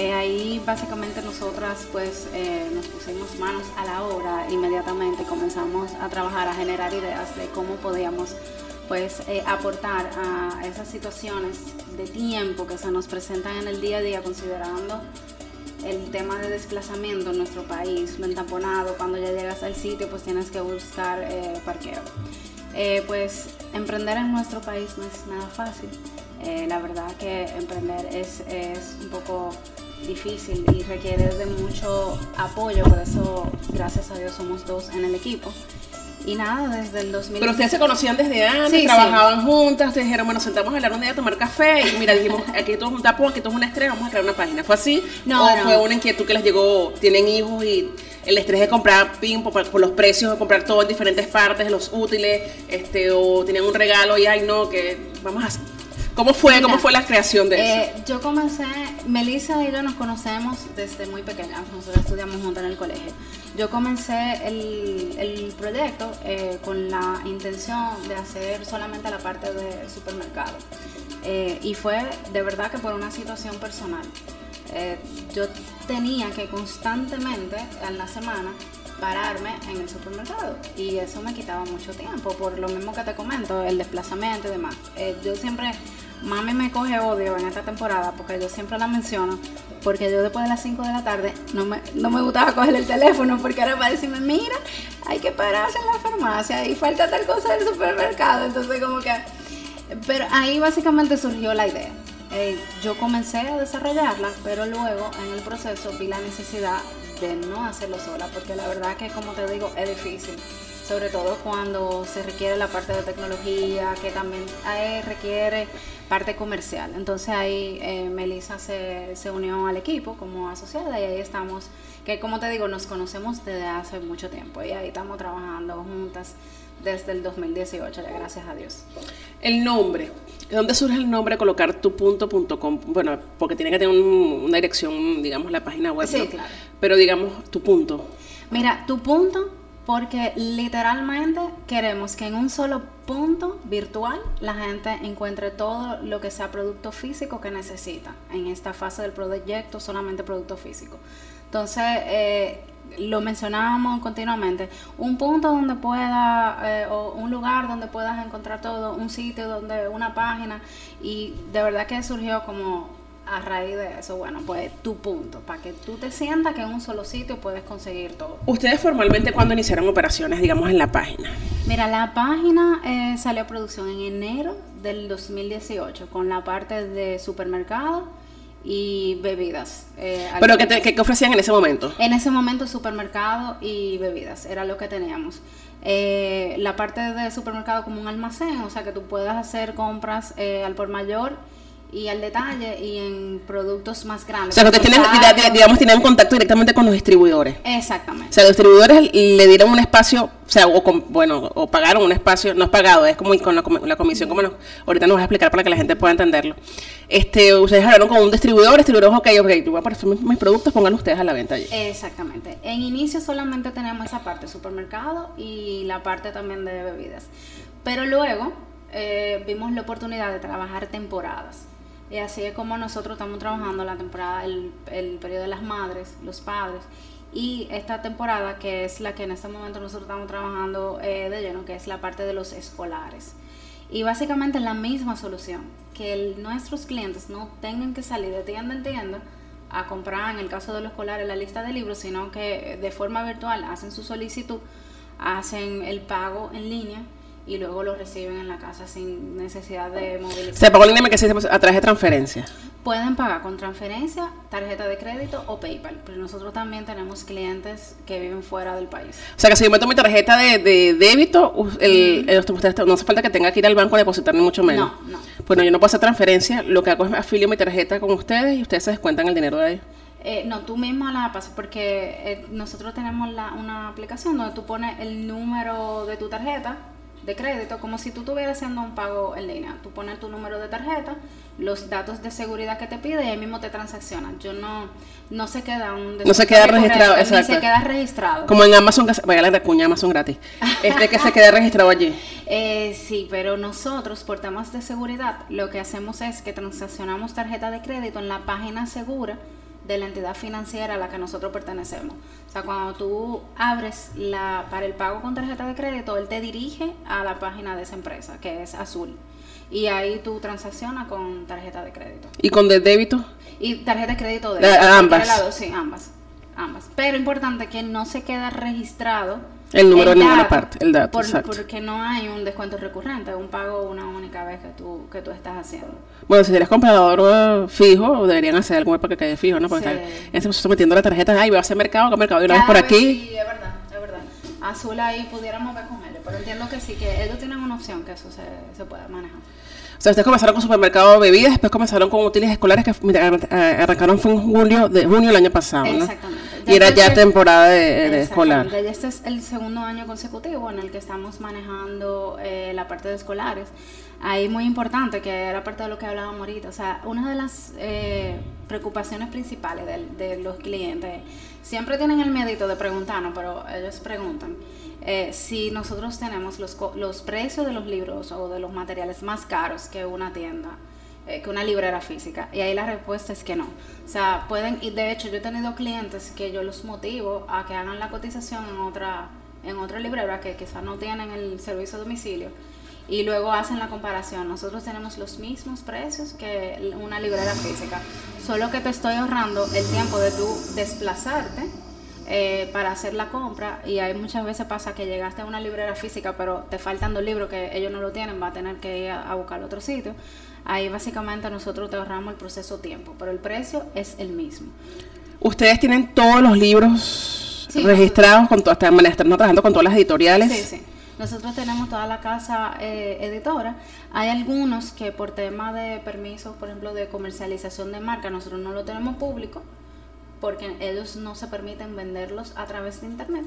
Eh, ahí básicamente nosotras pues eh, nos pusimos manos a la obra inmediatamente, comenzamos a trabajar, a generar ideas de cómo podíamos pues eh, aportar a esas situaciones de tiempo que se nos presentan en el día a día considerando el tema de desplazamiento en nuestro país, entaponado, cuando ya llegas al sitio pues tienes que buscar parqueo. pues emprender en nuestro país no es nada fácil. la verdad que emprender es, es un poco difícil y requiere de mucho apoyo, por eso gracias a Dios somos dos en el equipo. Y nada, desde el 2000. Pero ustedes se conocían desde antes, trabajaban juntas, ustedes dijeron, bueno, sentamos a hablar un día a tomar café y mira, dijimos, aquí todo es un tapón, aquí todo es un estrés, vamos a crear una página. ¿Fue así? No, ¿O fue una inquietud que les llegó, tienen hijos y el estrés de comprar pin por, por, los precios, de comprar todo en diferentes partes, los útiles, este, o tienen un regalo y ay no, que vamos a ¿Cómo fue, ¿Cómo fue la creación de eso? Eh, yo comencé, Melissa y yo nos conocemos desde muy pequeñas, nosotros estudiamos juntas en el colegio. Yo comencé el, proyecto eh, con la intención de hacer solamente la parte de supermercado. Eh, y fue de verdad que por una situación personal. yo tenía que constantemente en la semana pararme en el supermercado y eso me quitaba mucho tiempo por lo mismo que te comento el desplazamiento y demás yo siempre Mami me coge odio en esta temporada porque yo siempre la menciono, porque yo después de las 5 de la tarde no me, no me gustaba coger el teléfono porque era para decirme, mira, hay que pararse en la farmacia y falta tal cosa del supermercado. Entonces como que... Pero ahí básicamente surgió la idea. Eh, yo comencé a desarrollarla, pero luego en el proceso vi la necesidad de no hacerlo sola, porque la verdad que como te digo es difícil sobre todo cuando se requiere la parte de tecnología, que también eh, requiere parte comercial. Entonces ahí eh, Melissa se, se, unió al equipo como asociada y ahí estamos, que como te digo, nos conocemos desde hace mucho tiempo y ahí estamos trabajando juntas desde el 2018, ya gracias a Dios. El nombre, ¿de dónde surge el nombre colocar tu punto.com? Bueno, porque tiene que tener una dirección, digamos, la página web. Sí, claro. Pero digamos, tu punto. Mira, tu punto porque literalmente queremos que en un solo punto virtual la gente encuentre todo lo que sea producto físico que necesita. En esta fase del proyecto solamente producto físico. Entonces, eh, lo mencionábamos continuamente, un punto donde pueda, eh, o un lugar donde puedas encontrar todo, un sitio donde, una página, y de verdad que surgió como a raíz de eso, bueno, pues tu punto, para que tú te sientas que en un solo sitio puedes conseguir todo. ¿Ustedes formalmente cuándo iniciaron operaciones, digamos, en la página? Mira, la página eh, salió a producción en enero del 2018 con la parte de supermercado y bebidas. Eh, ¿Pero qué, qué, ofrecían en ese momento? En ese momento supermercado y bebidas, era lo que teníamos. Eh, la parte de supermercado como un almacén, o sea que tú puedas hacer compras al por mayor y al detalle y en productos más grandes. O sea, que tienen, digamos, tienen contacto directamente con los distribuidores. Exactamente. O sea, los distribuidores le dieron un espacio, o sea, o bueno, o pagaron un espacio, no es pagado, es como con la, comisión, como ahorita nos vas a explicar para que la gente pueda entenderlo. Este, ustedes hablaron con un distribuidor, distribuidores, ok, ok, tú vas a aparecer mis, productos, pónganlos ustedes a la venta allí. Exactamente. En inicio solamente tenemos esa parte, supermercado y la parte también de bebidas. Pero luego eh, vimos la oportunidad de trabajar temporadas. Y así es como nosotros estamos trabajando la temporada, el, el periodo de las madres, los padres. Y esta temporada, que es la que en este momento nosotros estamos trabajando eh, de lleno, que es la parte de los escolares. Y básicamente la misma solución, que nuestros clientes no tengan que salir de tienda en tienda a comprar, en el caso de los escolares, la lista de libros, sino que de forma virtual hacen su solicitud, hacen el pago en línea y luego lo reciben en la casa sin necesidad de movilizar. Se pagó el que se a través de transferencia. Pueden pagar con transferencia, tarjeta de crédito o PayPal, pero nosotros también tenemos clientes que viven fuera del país. O sea que si yo meto mi tarjeta de, débito, el, no hace falta que tenga que ir al banco a depositar ni mucho menos. No, no. Bueno, yo no puedo hacer transferencia, lo que hago es afilio mi tarjeta con ustedes y ustedes se descuentan el dinero de ahí. Eh, no, tú misma la pasas porque eh, nosotros tenemos la, una aplicación donde tú pones el número de tu tarjeta de crédito, como si tú estuvieras haciendo un pago en línea. Tú pones tu número de tarjeta, los datos de seguridad que te pide y ahí mismo te transaccionan. Yo no, no se queda un... No se queda registrado, exacto. se queda registrado. Como en Amazon, vaya la cuña Amazon gratis. Este que se queda registrado allí. Eh, sí, pero nosotros por temas de seguridad lo que hacemos es que transaccionamos tarjeta de crédito en la página segura de la entidad financiera a la que nosotros pertenecemos. O sea, cuando tú abres la para el pago con tarjeta de crédito, él te dirige a la página de esa empresa, que es azul. Y ahí tú transaccionas con tarjeta de crédito. ¿Y con de débito? Y tarjeta de crédito de ambas. lado, sí, ambas. Ambas. Pero importante que no se queda registrado El número en ninguna dato, parte, el dato, por- exacto. Porque no hay un descuento recurrente, un pago una única vez que tú, que tú estás haciendo. Bueno, si eres comprador eh, fijo, deberían hacer algo para que quede fijo, ¿no? Porque Sí. están proceso metiendo la tarjeta, ay, voy a hacer mercado, que mercado de una vez por vez aquí. Sí, es verdad, es verdad. Azul ahí pudiéramos ver con ellos, pero entiendo que sí, que ellos tienen una opción que eso se, se pueda manejar. O sea, ustedes comenzaron con supermercado de bebidas, después comenzaron con útiles escolares que eh, arrancaron fue en julio de junio del año pasado, ¿no? Exactamente. Y era ya temporada de, de escolar. Este es el segundo año consecutivo en el que estamos manejando eh, la parte de escolares. Ahí muy importante, que era parte de lo que hablábamos ahorita. O sea, una de las eh, preocupaciones principales del- de, los clientes, siempre tienen el miedito de preguntarnos, pero ellos preguntan eh, si nosotros tenemos los, los precios de los libros o de los materiales más caros que una tienda eh, que una librera física. Y ahí la respuesta es que no. O sea, pueden, y de hecho yo he tenido clientes que yo los motivo a que hagan la cotización en otra, en otra librera que quizás no tienen el servicio a domicilio y luego hacen la comparación. Nosotros tenemos los mismos precios que una librera física, solo que te estoy ahorrando el tiempo de tú desplazarte eh, para hacer la compra y hay muchas veces pasa que llegaste a una librera física pero te faltan dos libros que ellos no lo tienen, va a tener que ir a, a buscar otro sitio. Ahí básicamente nosotros te ahorramos el proceso tiempo, pero el precio es el mismo. Ustedes tienen todos los libros Sí, registrados, con to- están están trabajando con todas las editoriales. Sí, sí. Nosotros tenemos toda la casa eh, editora. Hay algunos que por tema de permisos, por ejemplo, de comercialización de marca, nosotros no lo tenemos público porque ellos no se permiten venderlos a través de internet.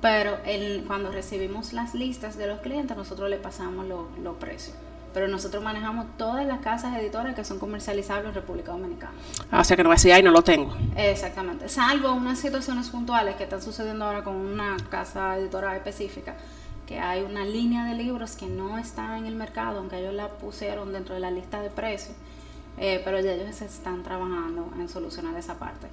Pero el- cuando recibimos las listas de los clientes, nosotros le pasamos lo- los precios. Pero nosotros manejamos todas las casas editoras que son comercializables en República Dominicana. Ah, o sea que no va a decir, ay, no lo tengo. Exactamente, salvo unas situaciones puntuales que están sucediendo ahora con una casa editora específica, que hay una línea de libros que no está en el mercado, aunque ellos la pusieron dentro de la lista de precios, eh, pero ya ellos están trabajando en solucionar esa parte.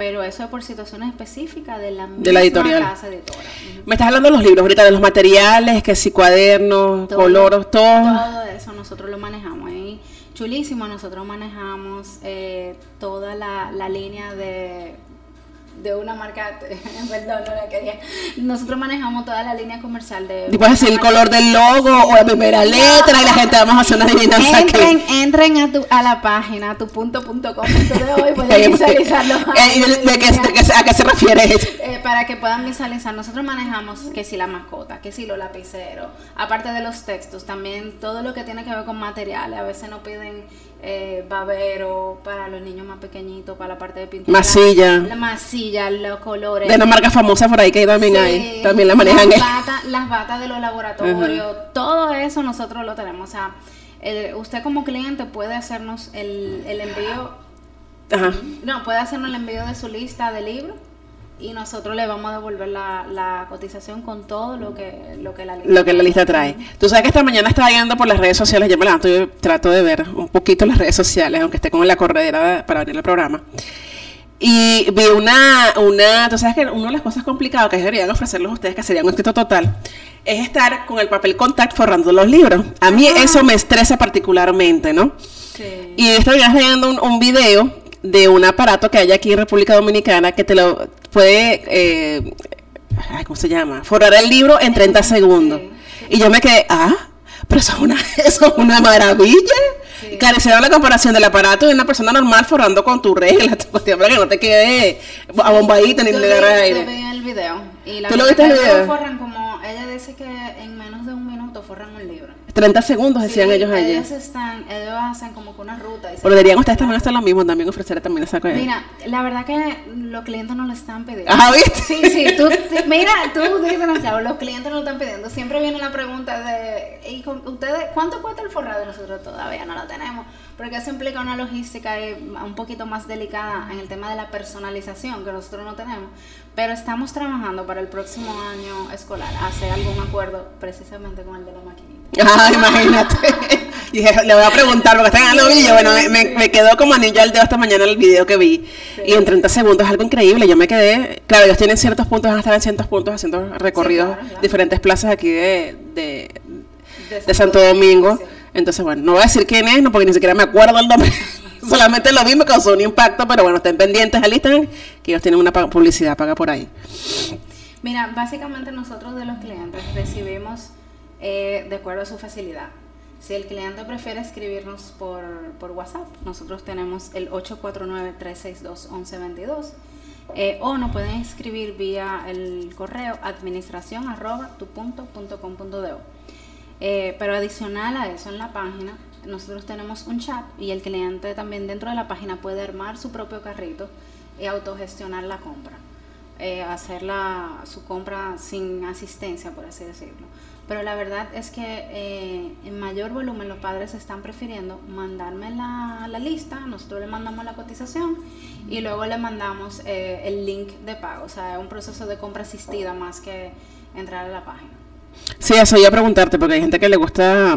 Pero eso es por situaciones específicas de la, De la misma editorial. casa editora. Me estás hablando de los libros ahorita, de los materiales, que si cuadernos, Todo- coloros, todo. Todo eso nosotros lo manejamos. Ahí chulísimo, nosotros manejamos eh, toda la, la línea de, de una marca, perdón, no la quería. Nosotros manejamos toda la línea comercial de... Y puedes decir el color del logo o la primera letra y la gente vamos a hacer una adivinanza aquí. Entren, entren a, tu, a la página, tu punto punto com de hoy, pueden visualizarlo. Eh, ¿de- de qué- ¿A qué se refiere eso? Eh, para que puedan visualizar, nosotros manejamos que si la mascota, que si los lapiceros, aparte de los textos, también todo lo que tiene que ver con materiales. A veces nos piden eh, babero para los niños más pequeñitos, para la parte de pintura. Masilla. La masilla, los colores. De una marca famosa por ahí que también hay, Sí, también la manejan. Las batas, las batas de los laboratorios, todo eso nosotros lo tenemos. O sea, eh, usted como cliente puede hacernos el, el envío, Ajá. no, puede hacernos el envío de su lista de libros y nosotros le vamos a devolver la, la cotización con todo lo que, lo que la lista Lo que la lista trae. Tú sabes que esta mañana estaba yendo por las redes sociales, yo me levanto y trato de ver un poquito las redes sociales, aunque esté con la corredera para abrir el programa. Y vi una, una, tú sabes que una de las cosas complicadas que deberían ofrecerles ustedes, que sería un escrito total, es estar con el papel contact forrando los libros. A mí Ajá. eso me estresa particularmente, ¿no? Sí. Y esta mañana estaba viendo un, un video de un aparato que hay aquí en República Dominicana que te lo puede, eh, ay, ¿cómo se llama? Forrar el libro en 30 segundos. Y yo me quedé, ah, pero eso es una, eso es una maravilla. Sí. Claro, da la comparación del aparato de una persona normal forrando con tu regla, para que no te quede abombadito ni Yo le agarre yo aire. vi el video. Y la ¿Tú lo viste el video? forran como, ella dice que en menos de un minuto forran un libro. 30 segundos decían Sí, ellos ayer. Ellos están, ellos hacen como que una ruta. y Pero deberían ustedes también hacer lo mismo, también ofrecer también esa cosa. Mira, la verdad que los clientes no lo están pidiendo. Ajá, ¿viste? Sí, sí, tú, mira, tú dices, los clientes no lo están pidiendo. Siempre viene la pregunta de, ¿y con ustedes cuánto cuesta el forrado? Nosotros todavía no lo tenemos, porque eso implica una logística un poquito más delicada en el tema de la personalización, que nosotros no tenemos. Pero estamos trabajando para el próximo año escolar, hacer algún acuerdo precisamente con el de la maquinita. Ah, imagínate. y dije, le voy a preguntar porque está y yo, bueno, me, me, quedó como anillo al dedo esta mañana el video que vi. Y en 30 segundos es algo increíble. Yo me quedé, claro, ellos tienen ciertos puntos, van a estar en ciertos puntos haciendo recorridos, diferentes plazas aquí de, de, de, Santo Domingo. Entonces, bueno, no voy a decir quién es, no, porque ni siquiera me acuerdo el nombre. Solamente lo vi, me causó un impacto, pero bueno, estén pendientes al Instagram, que ellos tienen una publicidad paga por ahí. Mira, básicamente nosotros de los clientes recibimos eh, de acuerdo a su facilidad. Si el cliente prefiere escribirnos por, por WhatsApp, nosotros tenemos el 849-362-1122. Eh, o nos pueden escribir vía el correo administración arroba tu punto eh, pero adicional a eso en la página nosotros tenemos un chat y el cliente también dentro de la página puede armar su propio carrito y autogestionar la compra, eh, hacer la, su compra sin asistencia, por así decirlo. Pero la verdad es que eh, en mayor volumen los padres están prefiriendo mandarme la, la, lista, nosotros le mandamos la cotización y luego le mandamos eh, el link de pago. O sea, es un proceso de compra asistida más que entrar a la página. Sí, eso iba a preguntarte, porque hay gente que le gusta...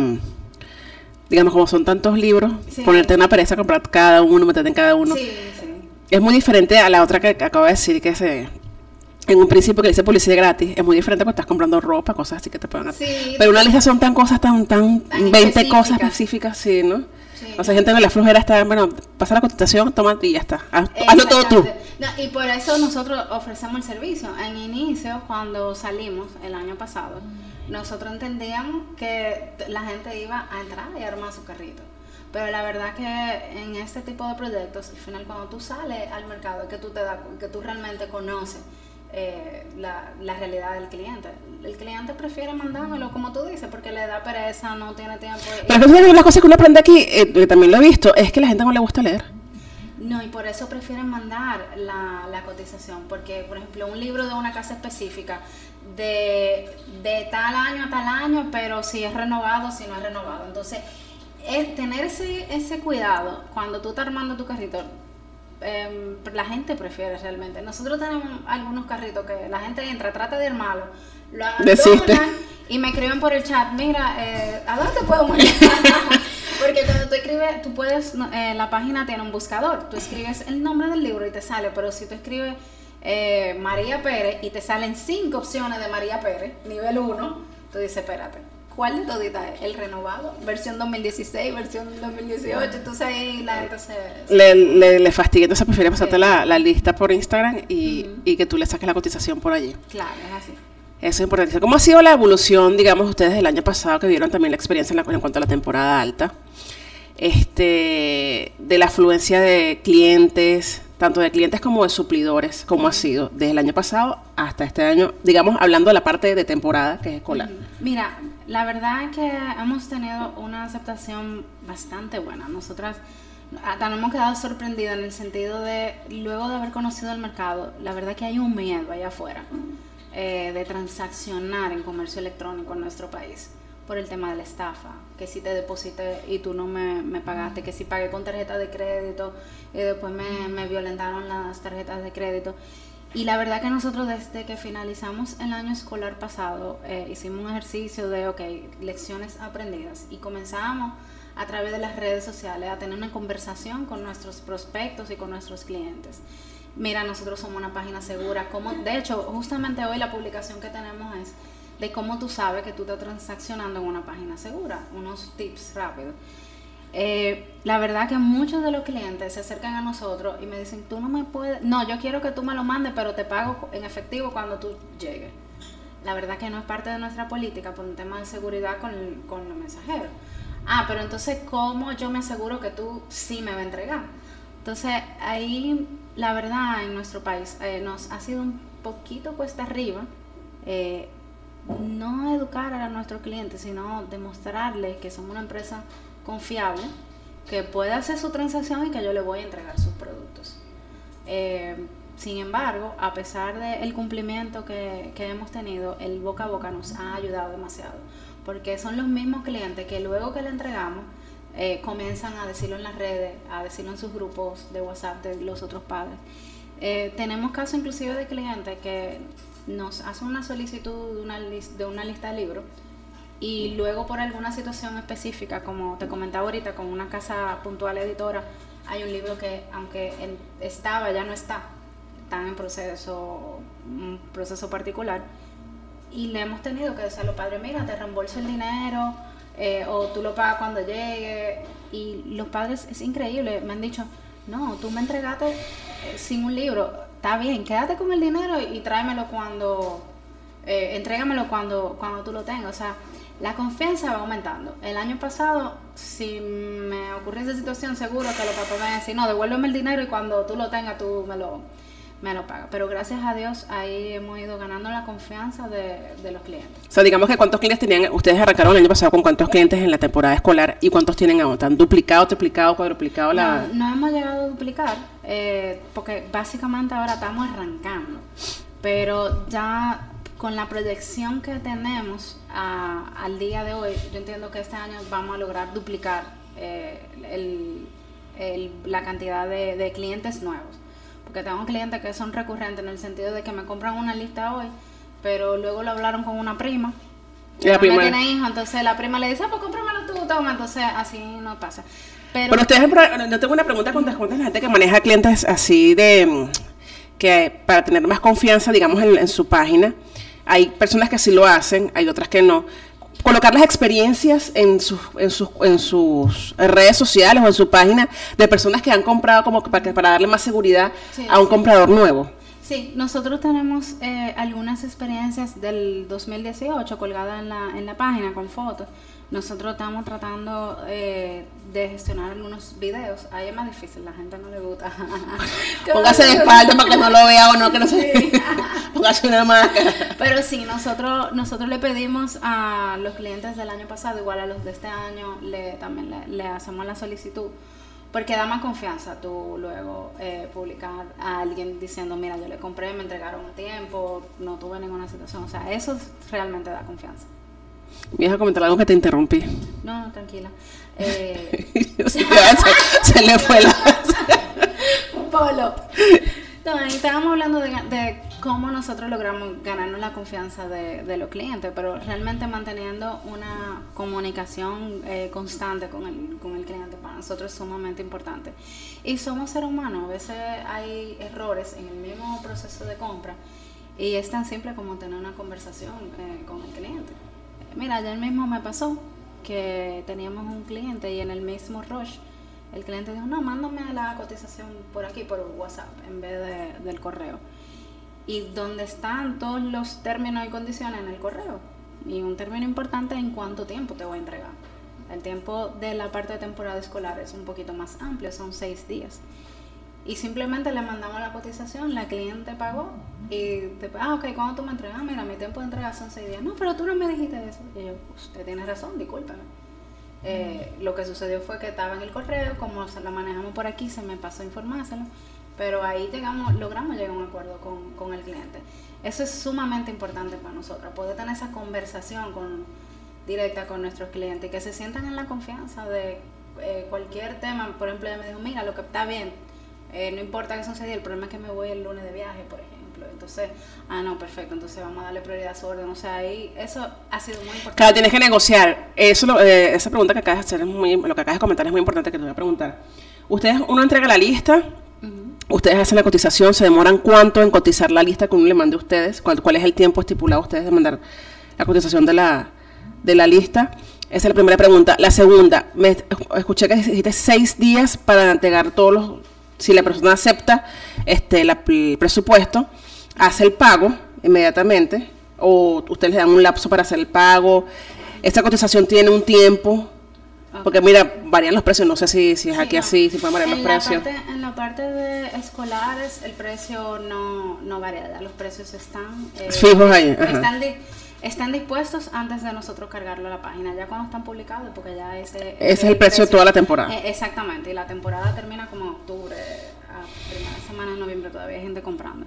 Digamos, como son tantos libros, ponerte una pereza, comprar cada uno, meterte en cada uno. Es muy diferente a la otra que acabo de decir, que se, en un principio que dice publicidad gratis, es muy diferente porque estás comprando ropa, cosas así que te pueden hacer. Pero una lista son tan cosas, tan, tan, 20 cosas específicas, sí, ¿no? O sea, gente con la flojera está, bueno, pasa la cotización, toma y ya está. Hazlo todo tú. y por eso nosotros ofrecemos el servicio. En inicio, cuando salimos el año pasado, nosotros entendíamos que la gente iba a entrar y armar su carrito. Pero la verdad que en este tipo de proyectos, al final cuando tú sales al mercado, que tú te das, que tú realmente conoces eh, la, la, realidad del cliente. El cliente prefiere mandármelo, como tú dices, porque le da pereza, no tiene tiempo. Pero una de las cosas que uno aprende aquí, eh, que también lo he visto, es que la gente no le gusta leer. No, y por eso prefieren mandar la, la cotización, porque, por ejemplo, un libro de una casa específica, de, de tal año a tal año, pero si es renovado, si no es renovado. Entonces, es tener ese, ese cuidado cuando tú estás armando tu carrito, eh, la gente prefiere realmente. Nosotros tenemos algunos carritos que la gente entra, trata de armarlo, lo abandonan y me escriben por el chat, mira, eh, ¿a dónde puedo? Porque cuando tú escribes, tú puedes, eh, la página tiene un buscador, tú escribes el nombre del libro y te sale, pero si tú escribes eh, María Pérez y te salen cinco opciones de María Pérez, nivel 1, tú dices, espérate, ¿cuál de toditas? ¿El renovado? ¿Versión 2016? ¿Versión 2018? Entonces ahí la gente se... Le, le, le fastidia, entonces prefiere pasarte la, la, lista por Instagram y, y, que tú le saques la cotización por allí. Claro, es así. Eso es importante. ¿Cómo ha sido la evolución, digamos, ustedes del año pasado que vieron también la experiencia en, la, en cuanto a la temporada alta? Este, de la afluencia de clientes, tanto de clientes como de suplidores, como ha sido desde el año pasado hasta este año, digamos, hablando de la parte de temporada que es escolar. Mira, la verdad es que hemos tenido una aceptación bastante buena. Nosotras hasta nos hemos quedado sorprendidas en el sentido de, luego de haber conocido el mercado, la verdad que hay un miedo allá afuera eh, de transaccionar en comercio electrónico en nuestro país por el tema de la estafa, que si te deposité y tú no me, pagaste, que si pagué con tarjeta de crédito y después me, me, violentaron las tarjetas de crédito. Y la verdad que nosotros desde que finalizamos el año escolar pasado eh, hicimos un ejercicio de, ok, lecciones aprendidas y comenzamos a través de las redes sociales a tener una conversación con nuestros prospectos y con nuestros clientes. Mira, nosotros somos una página segura. Como, de hecho, justamente hoy la publicación que tenemos es de cómo tú sabes que tú estás transaccionando en una página segura, unos tips rápidos. Eh, la verdad que muchos de los clientes se acercan a nosotros y me dicen, tú no me puedes, no, yo quiero que tú me lo mandes, pero te pago en efectivo cuando tú llegues. La verdad que no es parte de nuestra política por un tema de seguridad con, con los mensajeros. Ah, pero entonces, ¿cómo yo me aseguro que tú sí me va a entregar? Entonces, ahí, la verdad, en nuestro país eh, nos ha sido un poquito cuesta arriba eh, no educar a nuestros clientes, sino demostrarles que somos una empresa confiable, que puede hacer su transacción y que yo le voy a entregar sus productos. Eh, sin embargo, a pesar del cumplimiento que, que, hemos tenido, el boca a boca nos ha ayudado demasiado, porque son los mismos clientes que luego que le entregamos, eh, comienzan a decirlo en las redes, a decirlo en sus grupos de WhatsApp de los otros padres. Eh, tenemos casos inclusive de clientes que nos hace una solicitud de una, de una lista de libros y luego por alguna situación específica, como te comentaba ahorita, con una casa puntual editora, hay un libro que aunque estaba, ya no está, están en proceso, proceso particular, y le hemos tenido que decir a los padres, mira, te reembolso el dinero, eh, o tú lo pagas cuando llegue, y los padres, es increíble, me han dicho, no, tú me entregaste eh, sin un libro, está bien, quédate con el dinero y tráemelo cuando, eh, entrégamelo cuando, cuando tú lo tengas, o sea, la confianza va aumentando. El año pasado, si me ocurrió esa situación, seguro que los papás me decir, no, devuélveme el dinero y cuando tú lo tengas, tú me lo, me lo pagas. Pero gracias a Dios, ahí hemos ido ganando la confianza de, los clientes. O sea, digamos que cuántos clientes tenían, ustedes arrancaron el año pasado con cuántos clientes en la temporada escolar y cuántos tienen ahora. ¿Han duplicado, triplicado, cuadruplicado la...? No, hemos llegado a duplicar, eh, porque básicamente ahora estamos arrancando. Pero ya con la proyección que tenemos al día de hoy, yo entiendo que este año vamos a lograr duplicar eh, la cantidad de, clientes nuevos. Porque tengo clientes que son recurrentes en el sentido de que me compran una lista hoy, pero luego lo hablaron con una prima. Y la prima tiene hijo, entonces la prima le dice, ah, pues cómpramelo tú, toma. Entonces así no pasa. Pero, ustedes, yo tengo una pregunta con la gente que maneja clientes así de que para tener más confianza, digamos, en su página hay personas que sí lo hacen, hay otras que no. Colocar las experiencias en sus, en sus, en sus redes sociales o en su página de personas que han comprado como para, para darle más seguridad a un comprador nuevo. Sí, nosotros tenemos eh, algunas experiencias del 2018 colgadas en la, en la página con fotos. Nosotros estamos tratando eh, de gestionar algunos videos. Ahí es más difícil, la gente no le gusta. Póngase de espalda para que no lo vea o no, que no se Póngase una máscara. Pero sí, nosotros, nosotros le pedimos a los clientes del año pasado, igual a los de este año, le, también le, le hacemos la solicitud porque da más confianza tú luego eh, publicar a alguien diciendo, mira, yo le compré, me entregaron a tiempo, no tuve ninguna situación. O sea, eso realmente da confianza. ¿Me a comentar algo que te interrumpí? No, no, tranquila. Eh, se, le fue la... Polo. No, estábamos hablando de, cómo nosotros logramos ganarnos la confianza de, los clientes, pero realmente manteniendo una comunicación eh, constante con el, con el cliente para nosotros es sumamente importante. Y somos seres humanos, a veces hay errores en el mismo proceso de compra y es tan simple como tener una conversación eh, con el cliente. Mira, ayer mismo me pasó que teníamos un cliente y en el mismo rush el cliente dijo, no, mándame la cotización por aquí, por WhatsApp, en vez de, del correo. Y donde están todos los términos y condiciones en el correo. Y un término importante en cuánto tiempo te voy a entregar. El tiempo de la parte de temporada escolar es un poquito más amplio, son seis días. Y simplemente le mandamos la cotización, la cliente pagó y después, ah, ok, ¿cuándo tú me entregas? Ah, mira, mi tiempo de entrega son seis días. No, pero tú no me dijiste eso. Y yo, usted tiene razón, discúlpeme eh, lo que sucedió fue que estaba en el correo, como se la manejamos por aquí, se me pasó a informárselo, pero ahí llegamos, logramos llegar a un acuerdo con, con el cliente. Eso es sumamente importante para nosotros, poder tener esa conversación con, directa con nuestros clientes, que se sientan en la confianza de eh, cualquier tema. Por ejemplo, ella me dijo, mira, lo que está bien, eh, no importa que suceda, el problema es que me voy el lunes de viaje, por ejemplo. Entonces, ah, no, perfecto, entonces vamos a darle prioridad a su orden. O sea, ahí eso ha sido muy importante. Claro, tienes que negociar. Eso, eh, esa pregunta que acabas de hacer es muy, lo que acabas de comentar es muy importante que te voy a preguntar. Ustedes, uno entrega la lista, ustedes hacen la cotización, ¿se demoran cuánto en cotizar la lista que uno le mande a ustedes? ¿Cuál, cuál es el tiempo estipulado a ustedes de mandar la cotización de la, de la lista? Esa es la primera pregunta. La segunda, me escuché que dijiste seis días para entregar todos los, si la persona acepta este, el presupuesto, hace el pago inmediatamente o ustedes le dan un lapso para hacer el pago. Esta cotización tiene un tiempo. Porque mira, varían los precios, no sé si, si es aquí así, si pueden variar los precios. en la parte de escolares el precio no, no varía, los precios están eh, fijos ahí. Están, están, dispuestos antes de nosotros cargarlo a la página, ya cuando están publicados, porque ya ese, ese, es el precio de toda la temporada. Eh, exactamente, y la temporada termina como octubre, a primera semana de noviembre todavía hay gente comprando.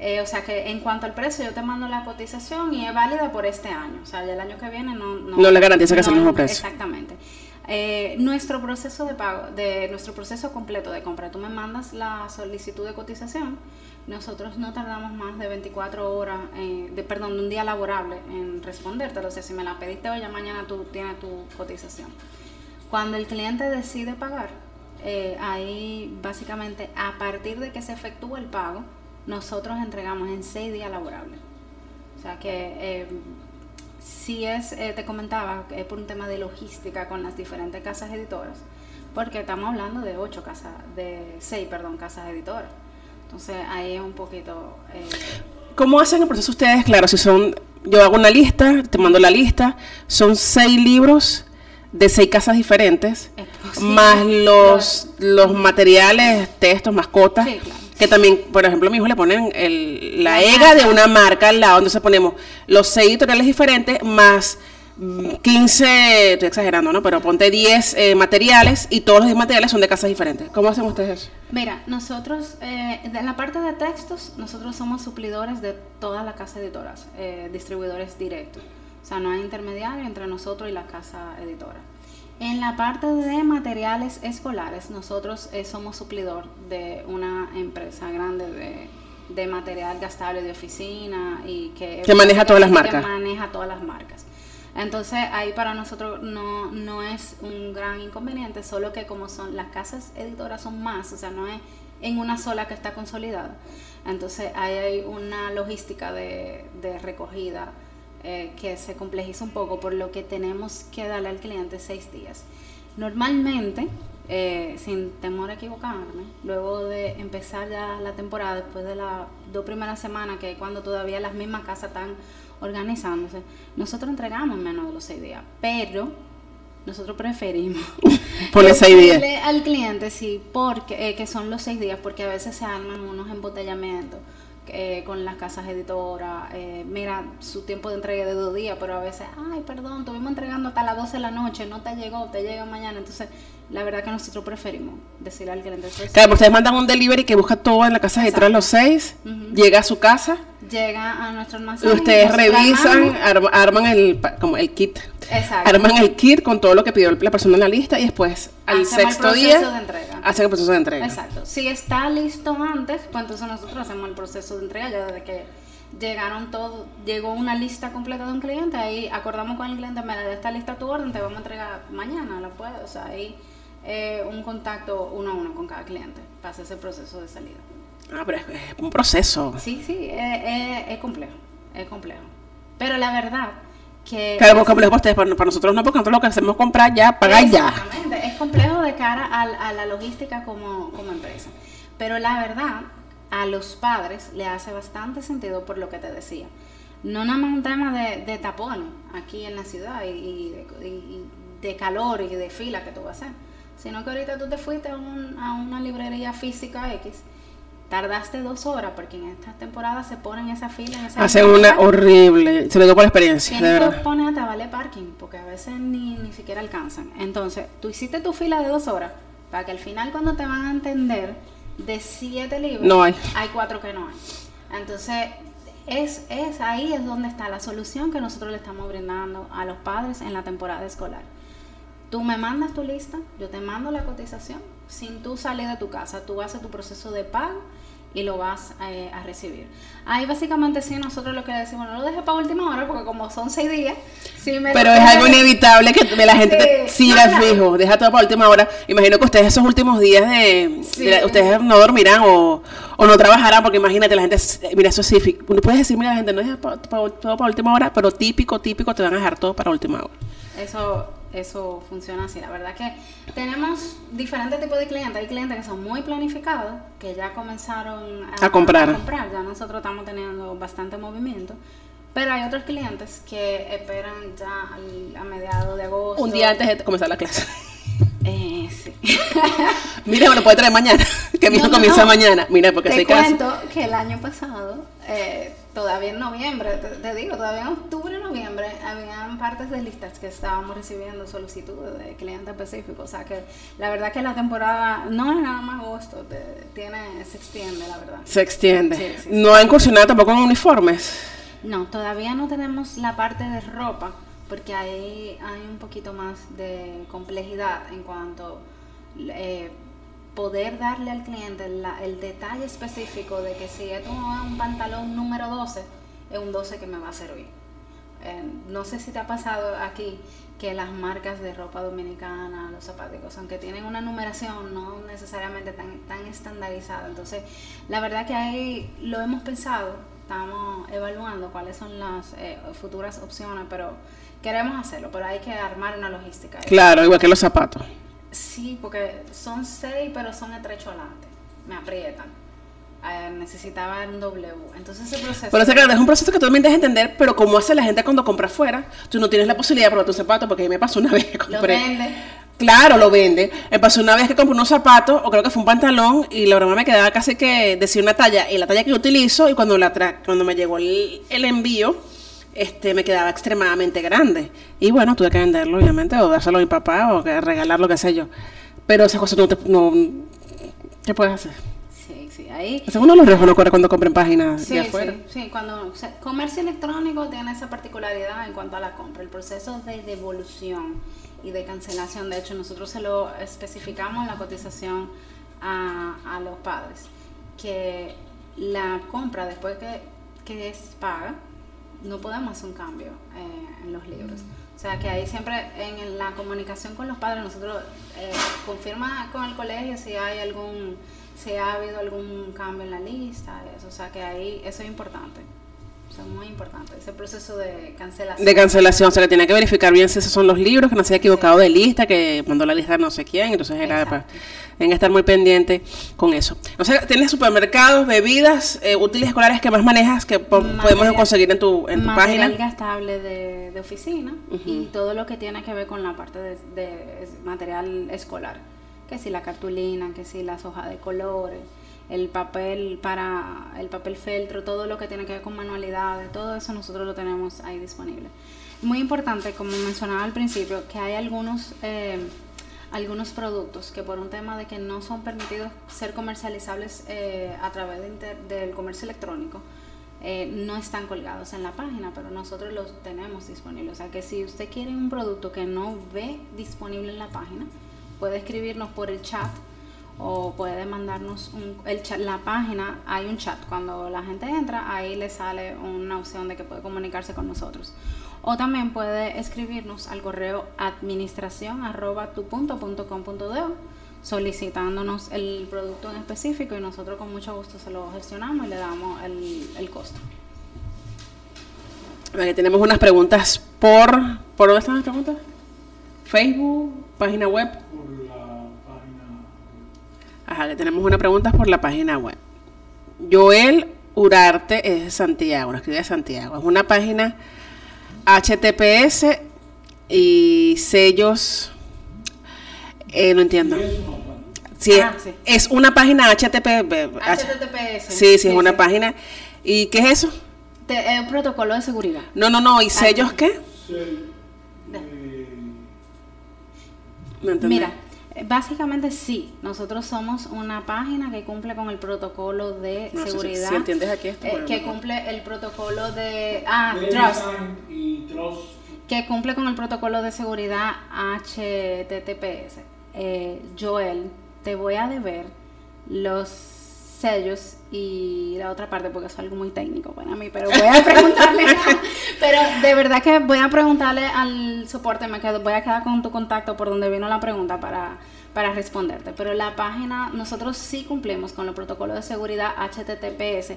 Eh, o sea que en cuanto al precio, yo te mando la cotización y es válida por este año. O sea, ya el año que viene no... No, le garantiza que sea el mismo precio. Exactamente. Eh, nuestro proceso de pago, de nuestro proceso completo de compra, tú me mandas la solicitud de cotización, nosotros no tardamos más de 24 horas, eh, de, perdón, de un día laborable en responderte. O sea, si me la pediste hoy, ya mañana tú tienes tu cotización. Cuando el cliente decide pagar, eh, ahí básicamente a partir de que se efectúa el pago, nosotros entregamos en seis días laborables. O sea que eh, si es, eh, te comentaba, es por un tema de logística con las diferentes casas editoras, porque estamos hablando de ocho casas, de seis, perdón, casas editoras. Entonces ahí es un poquito... Eh, ¿Cómo hacen el proceso ustedes? Claro, si son, yo hago una lista, te mando la lista, son seis libros de seis casas diferentes, más los, los materiales, textos, mascotas. Sí, claro que también, por ejemplo, a mi hijo le ponen el, la, EGA de una marca al lado, entonces ponemos los seis editoriales diferentes más 15, estoy exagerando, ¿no? Pero ponte 10 eh, materiales y todos los 10 materiales son de casas diferentes. ¿Cómo hacen ustedes eso? Mira, nosotros, eh, en la parte de textos, nosotros somos suplidores de todas las casas editoras, eh, distribuidores directos. O sea, no hay intermediario entre nosotros y la casa editora. En la parte de materiales escolares, nosotros eh, somos suplidor de una empresa grande de, material gastable de oficina y que, que maneja todas las marcas. Que maneja todas las marcas. Entonces ahí para nosotros no, no es un gran inconveniente, solo que como son las casas editoras son más, o sea, no es en una sola que está consolidada. Entonces ahí hay una logística de, de recogida eh, que se complejiza un poco, por lo que tenemos que darle al cliente seis días. Normalmente, eh, sin temor a equivocarme, luego de empezar ya la temporada, después de las dos primeras semanas, que es cuando todavía las mismas casas están organizándose, nosotros entregamos menos de los seis días, pero nosotros preferimos por seis días al cliente sí porque eh, que son los seis días porque a veces se arman unos embotellamientos eh, con las casas editoras, eh, mira, su tiempo de entrega de dos días, pero a veces, ay, perdón, estuvimos entregando hasta las 12 de la noche, no te llegó, te llega mañana. Entonces, la verdad que nosotros preferimos decirle al cliente. Claro, ustedes mandan un delivery que busca todo en la casa editoral los seis, llega a su casa. Llega a nuestro almacén. Ustedes revisan, arman el, como el kit. Exacto. Arman el kit con todo lo que pidió la persona en la lista y después, al sexto día, hacen el proceso de entrega. Exacto. Si está listo antes, pues entonces nosotros hacemos el proceso de entrega ya desde que llegaron todos, llegó una lista completa de un cliente, ahí acordamos con el cliente, mira, de esta lista tu orden, te vamos a entregar mañana, la puedes, o sea, ahí eh, un contacto uno a uno con cada cliente para hacer ese proceso de salida. Ah, pero es, un proceso. Sí, sí, es, complejo, es complejo. Pero la verdad que... Claro, es complejo para ustedes, para, nosotros no, porque nosotros lo que hacemos es comprar ya, pagar ya. Exactamente, es complejo de cara a, la logística como, como empresa. Pero la verdad, a los padres le hace bastante sentido por lo que te decía. No nada más un tema de, de tapón aquí en la ciudad y, de, y, de, calor y de fila que tú vas a hacer, sino que ahorita tú te fuiste a, un, a una librería física X tardaste dos horas, porque en esta temporada se ponen esa fila. En esa una horrible, se lo digo por experiencia. Tienes que poner hasta vale parking, porque a veces ni, ni siquiera alcanzan. Entonces, tú hiciste tu fila de dos horas, para que al final cuando te van a entender, de siete libros, no hay. hay cuatro que no hay. Entonces, es, es ahí es donde está la solución que nosotros le estamos brindando a los padres en la temporada escolar. Tú me mandas tu lista, yo te mando la cotización, sin tú salir de tu casa, tú haces tu proceso de pago y lo vas eh, a recibir. Ahí básicamente sí nosotros lo que decimos, no lo dejes para última hora porque como son seis días, sí me Pero es algo inevitable que la gente sí, te, fijo, deja todo para última hora. Imagino que ustedes esos últimos días de, ustedes no dormirán o, o, no trabajarán porque imagínate la gente, mira eso sí, puedes decir, mira la gente no deja todo para última hora, pero típico, típico te van a dejar todo para última hora. Eso eso funciona así. La verdad que tenemos diferentes tipos de clientes. Hay clientes que son muy planificados, que ya comenzaron a, comprar. Ya nosotros estamos teniendo bastante movimiento. Pero hay otros clientes que esperan ya a mediados de agosto. Un día antes de comenzar la clase. Eh, sí. Mira, me lo puede traer mañana, que mi hijo comienza mañana. Mira, porque Te cuento que el año pasado eh, todavía en noviembre, te, te digo, todavía en octubre, noviembre, habían partes de listas que estábamos recibiendo solicitudes de clientes específicos. O sea que la verdad que la temporada no es nada más agosto, te- tiene, se extiende, la verdad. Se extiende. Sí, sí, sí. No ha incursionado tampoco en uniformes. No, todavía no tenemos la parte de ropa, porque ahí hay un poquito más de complejidad en cuanto eh, poder darle al cliente la- el detalle específico de que si esto es un pantalón número 12, es un 12 que me va a servir. Eh, no sé si te ha pasado aquí que las marcas de ropa dominicana, los zapaticos, aunque tienen una numeración no necesariamente tan, tan estandarizada. Entonces, la verdad que ahí lo hemos pensado, estamos evaluando cuáles son las eh, futuras opciones, pero queremos hacerlo, pero hay que armar una logística. Claro, igual que los zapatos. Sí, porque son seis, pero son estrecho adelante. Me aprietan. Eh, necesitaba un W. Entonces ese proceso... Pero claro, es un proceso que tú también debes entender, pero como hace la gente cuando compra afuera, tú no tienes la posibilidad de probar tus zapatos, porque a mí me pasó una vez que lo compré. vende. Claro, lo vende. Me pasó una vez que compré unos zapatos, o creo que fue un pantalón, y la broma me quedaba casi que decir una talla, y la talla que yo utilizo, y cuando la tra- cuando me llegó el, el envío, este me quedaba extremadamente grande. Y bueno, tuve que venderlo, obviamente, o dárselo a mi papá, o regalarlo, qué sé yo. Pero esas cosas no te... No, ¿Qué puedes hacer? Sí, sí, ahí... Uno los riesgos no corre cuando compren páginas Sí, de afuera. sí, sí, cuando o sea, comercio electrónico tiene esa particularidad en cuanto a la compra, el proceso de devolución y de cancelación. De hecho, nosotros se lo especificamos en la cotización a, a los padres, que la compra después que, que es paga, no podemos hacer un cambio eh, en los libros. O sea que ahí siempre en la comunicación con los padres nosotros eh, confirma con el colegio si hay algún, si ha habido algún cambio en la lista, eso. o sea que ahí eso es importante, muy importante, ese proceso de cancelación. De cancelación, o sea que tenía que verificar bien si esos son los libros, que no se haya equivocado de lista, que mandó la lista no sé quién, entonces era para en estar muy pendiente con eso. O sea, tienes supermercados, bebidas, eh, útiles escolares que más manejas que po- podemos Material- conseguir en tu, en tu material página. gastable de, de oficina y todo lo que tiene que ver con la parte de, de material escolar. Que si la cartulina, que si las hojas de colores, el papel para el papel feltro, todo lo que tiene que ver con manualidades, todo eso nosotros lo tenemos ahí disponible. Muy importante, como mencionaba al principio, que hay algunos eh, algunos productos que por un tema de que no son permitidos ser comercializables eh, a través de inter- del comercio electrónico, eh, no están colgados en la página, pero nosotros los tenemos disponibles. O sea que si usted quiere un producto que no ve disponible en la página, puede escribirnos por el chat o puede mandarnos un, el chat, la página, hay un chat. Cuando la gente entra, ahí le sale una opción de que puede comunicarse con nosotros. O también puede escribirnos al correo administración arroba tu punto punto com punto de, solicitándonos el producto en específico y nosotros con mucho gusto se lo gestionamos y le damos el, el costo. Vale, tenemos unas preguntas por... ¿Por dónde están las preguntas? Facebook, página web. por la página Ajá, que tenemos una pregunta por la página web. Joel Urarte es de Santiago, nos escribe de Santiago. Es una página HTTPS y sellos. eh, no entiendo. es una página. Sí, Ah, sí. es una página HTTP. HTTPS. Sí, sí, es una página. ¿Y qué es eso? Te- eh, protocolo de seguridad. No, no, no. ¿Y sellos sí. qué? Eh, No entendí. Mira, eh, básicamente sí, nosotros somos una página que cumple con el protocolo de No sé si- seguridad. si entiendes aquí esto, eh, que cumple el protocolo de... Ah, Trust. Verisign y Trust. que cumple con el protocolo de seguridad HTTPS. Eh, Joel, te voy a deber los sellos y la otra parte porque es algo muy técnico para mí, pero voy a preguntarle, pero de verdad que voy a preguntarle al soporte, me quedo, voy a quedar con tu contacto por donde vino la pregunta para, para responderte, pero la página, nosotros sí cumplimos con el protocolo de seguridad HTTPS,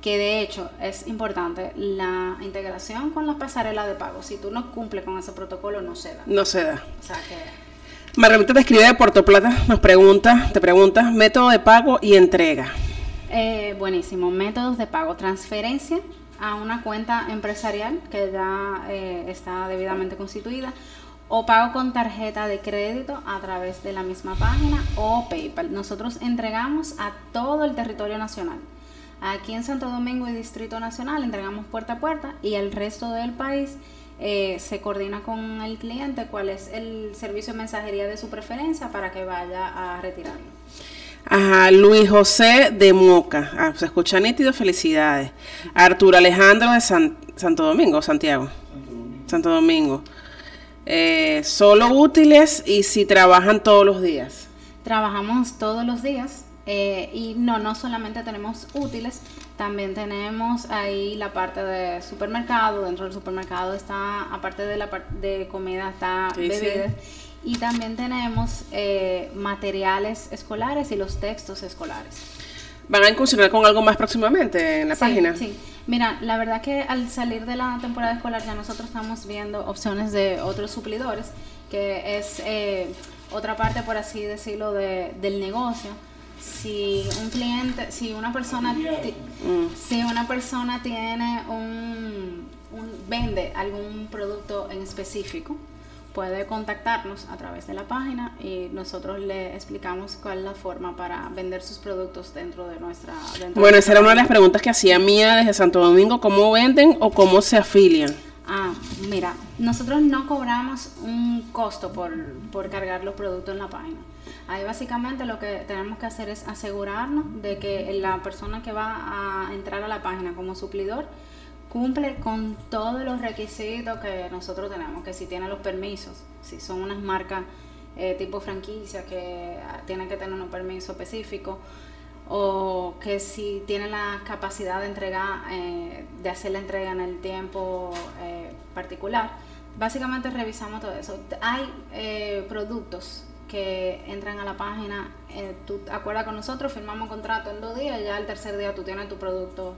que de hecho es importante la integración con la pasarela de pago. Si tú no cumples con ese protocolo, no se da. No se da. O sea que Margarita te escribe de Puerto Plata, nos pregunta, te pregunta método de pago y entrega. Eh, buenísimo. Métodos de pago. Transferencia a una cuenta empresarial que ya eh, está debidamente constituida o pago con tarjeta de crédito a través de la misma página o PayPal. Nosotros entregamos a todo el territorio nacional. Aquí en Santo Domingo y Distrito Nacional entregamos puerta a puerta y el resto del país eh, se coordina con el cliente cuál es el servicio de mensajería de su preferencia para que vaya a retirarlo. Ajá, Luis José de Moca. Ah, se escucha nítido, felicidades. Arturo Alejandro de San- Santo Domingo, Santiago. Santo Domingo. Santo Domingo. Eh, solo útiles y si trabajan todos los días. Trabajamos todos los días eh, y no, no solamente tenemos útiles, también tenemos ahí la parte de supermercado. Dentro del supermercado está, aparte de la parte de comida, está Sí, sí. Y también tenemos eh, materiales escolares y los textos escolares. ¿Van a incursionar con algo más próximamente en la Sí, página? Sí, mira, la verdad que al salir de la temporada escolar ya nosotros estamos viendo opciones de otros suplidores, que es eh, otra parte, por así decirlo, de, del negocio. Si un cliente, si una persona, Mm. si una persona tiene un, un- vende algún producto en específico, puede contactarnos a través de la página y nosotros le explicamos cuál es la forma para vender sus productos dentro de nuestra. dentro de Bueno, nuestra esa era una de las preguntas que hacía Mía desde Santo Domingo. ¿Cómo venden o cómo se afilian? Ah, mira, nosotros no cobramos un costo por, por cargar los productos en la página. Ahí básicamente lo que tenemos que hacer es asegurarnos de que la persona que va a entrar a la página como suplidor cumple con todos los requisitos que nosotros tenemos, que si tiene los permisos, si son unas marcas eh, tipo franquicia que ah, tienen que tener un permiso específico, o que si tiene la capacidad de entregar, eh, de hacer la entrega en el tiempo eh, particular. Básicamente revisamos todo eso. Hay eh, productos que entran a la página, eh, tú acuerdas con nosotros, firmamos contrato en dos días, ya el tercer día tú tienes tu producto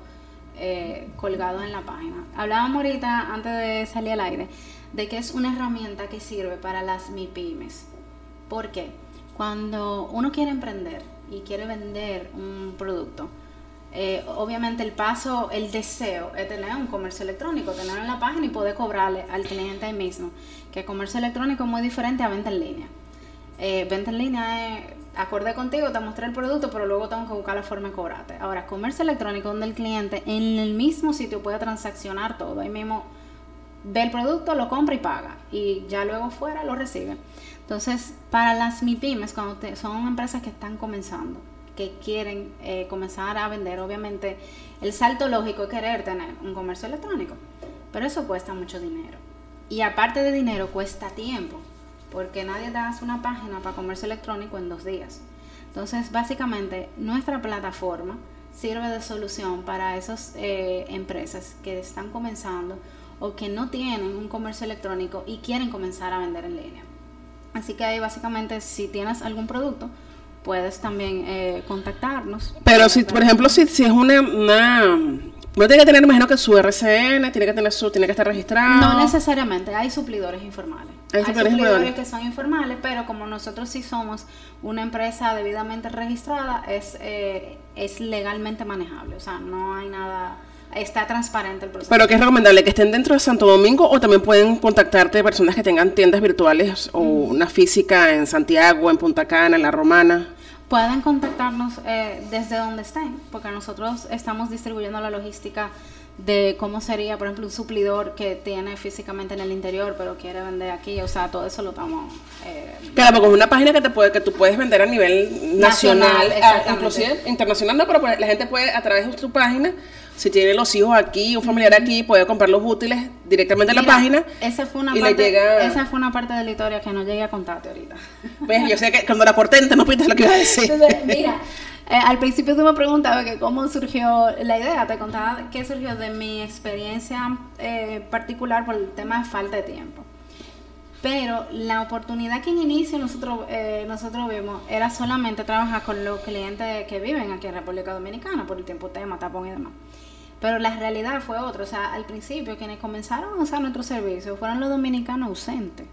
eh, colgado en la página. Hablábamos ahorita, antes de salir al aire, de que es una herramienta que sirve para las MIPIMES. ¿Por qué? Cuando uno quiere emprender y quiere vender un producto, eh, obviamente el paso, el deseo es tener un comercio electrónico, tenerlo en la página y poder cobrarle al cliente ahí mismo. Que comercio electrónico es muy diferente a venta en línea. Eh, venta en línea es, acordé contigo, te mostré el producto, pero luego tengo que buscar la forma de cobrarte. Ahora, comercio electrónico donde el cliente en el mismo sitio puede transaccionar todo, ahí mismo ve el producto, lo compra y paga. Y ya luego fuera lo recibe. Entonces, para las MIPIMES, cuando te- son empresas que están comenzando, que quieren eh, comenzar a vender, obviamente el salto lógico es querer tener un comercio electrónico. Pero eso cuesta mucho dinero. Y aparte de dinero, cuesta tiempo. Porque nadie te una página para comercio electrónico en dos días. Entonces, básicamente, nuestra plataforma sirve de solución para esas eh, empresas que están comenzando o que no tienen un comercio electrónico y quieren comenzar a vender en línea. Así que ahí básicamente si tienes algún producto, puedes también eh, contactarnos. Pero si, por ejemplo, si, es una... No tiene que tener, imagino que su RCN, tiene que tener su, tiene que estar registrado. No necesariamente, hay suplidores informales. Hay Hay, suplidores que son informales, pero como nosotros sí somos una empresa debidamente registrada, es, eh, es legalmente manejable. O sea, no hay nada, está transparente el proceso. Pero que es recomendable que estén dentro de Santo Domingo o también pueden contactarte personas que tengan tiendas virtuales o una física en Santiago, en Punta Cana, en La Romana. Pueden contactarnos eh, desde donde estén, porque nosotros estamos distribuyendo la logística de cómo sería, por ejemplo, un suplidor que tiene físicamente en el interior, pero quiere vender aquí. O sea, todo eso lo estamos... eh, Claro, porque es una página que te puede, que tú puedes vender a nivel nacional, Nacional, ah, inclusive internacional no, pero pues la gente puede a través de tu página, si tiene los hijos aquí, un familiar aquí, puede comprar los útiles directamente en la página. Esa fue una y parte, llega- esa fue una parte de la historia que no llegué a contarte ahorita. Pues, yo sé que cuando la corté no pidiste lo que iba a decir. Entonces, mira, eh, al principio tú me preguntabas que cómo surgió la idea, te contaba que surgió de mi experiencia eh, particular por el tema de falta de tiempo. Pero la oportunidad que en inicio nosotros, eh, nosotros vimos era solamente trabajar con los clientes que viven aquí en República Dominicana por el tiempo tema, tapón y demás. Pero la realidad fue otra. O sea, al principio quienes comenzaron a usar nuestro servicio fueron los dominicanos ausentes.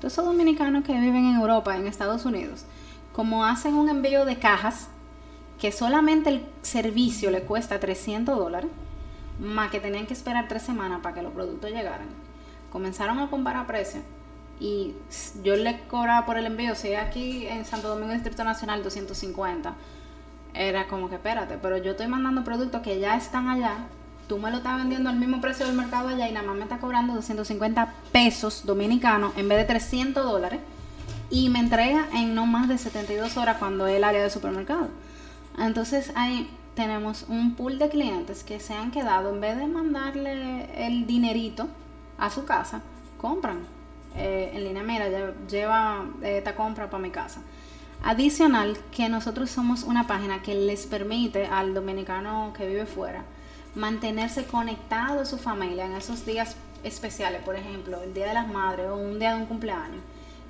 Todos esos dominicanos que viven en Europa, en Estados Unidos, como hacen un envío de cajas, que solamente el servicio le cuesta 300 dólares, más que tenían que esperar tres semanas para que los productos llegaran, comenzaron a comparar precios y yo le cobraba por el envío, si aquí en Santo Domingo Distrito Nacional 250, era como que espérate, pero yo estoy mandando productos que ya están allá, tú me lo estás vendiendo al mismo precio del mercado allá y nada más me está cobrando 250 pesos dominicanos en vez de 300 dólares y me entrega en no más de 72 horas cuando es el área de supermercado. Entonces ahí tenemos un pool de clientes que se han quedado, en vez de mandarle el dinerito a su casa, compran eh, en línea, mira, lle- lleva esta compra para mi casa. Adicional, que nosotros somos una página que les permite al dominicano que vive fuera mantenerse conectado a su familia en esos días especiales, por ejemplo, el Día de las Madres o un día de un cumpleaños.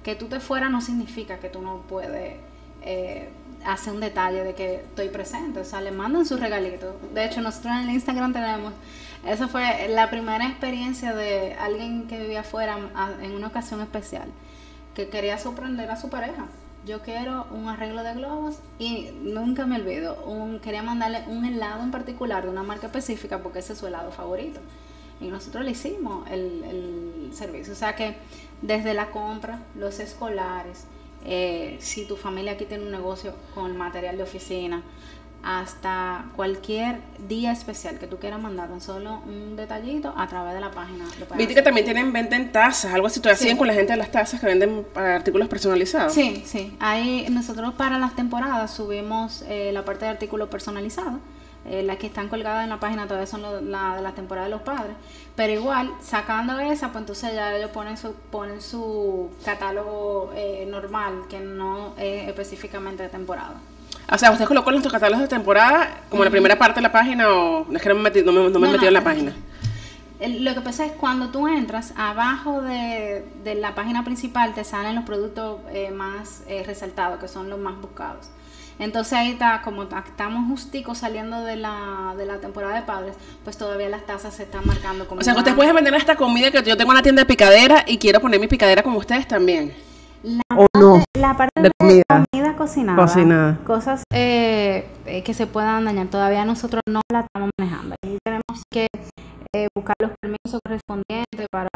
Que tú te fuera no significa que tú no puedes eh, hacer un detalle de que estoy presente, o sea, le mandan su regalito. De hecho, nosotros en el Instagram tenemos, esa fue la primera experiencia de alguien que vivía afuera a- en una ocasión especial, que quería sorprender a su pareja. Yo quiero un arreglo de globos y nunca me olvido, un, quería mandarle un helado en particular de una marca específica porque ese es su helado favorito. Y nosotros le hicimos el, el servicio. O sea que desde la compra, los escolares, eh, si tu familia aquí tiene un negocio con material de oficina, hasta cualquier día especial que tú quieras mandar, tan solo un detallito a través de la página. Viste que también tienen venta en tazas, algo así. Todavía Sí. con la gente de las tazas que venden para artículos personalizados. Sí, sí. Ahí nosotros para las temporadas subimos eh, la parte de artículos personalizados. Eh, las que están colgadas en la página todavía son lo- la de la temporada de los padres. Pero igual, sacando esa, pues entonces ya ellos ponen su, ponen su catálogo eh, normal, que no es específicamente de temporada. O sea, ustedes colocó nuestros catálogos de temporada como la primera parte de la página o es que no me, metí- no me, no me he No, metido en la página. Lo que pasa es cuando tú entras, abajo de, de la página principal te salen los productos eh, más eh, resaltados, que son los más buscados. Entonces ahí está, como ta- estamos justicos saliendo de la, de la temporada de padres, pues todavía las tasas se están marcando como O sea, que ustedes pueden vender esta comida que yo tengo una tienda de picadera y quiero poner mi picadera como ustedes también. La ¿O no? La parte De de, comida. Cosas eh, que se puedan dañar. Todavía nosotros no la estamos manejando. Y tenemos que eh, buscar los permisos correspondientes para,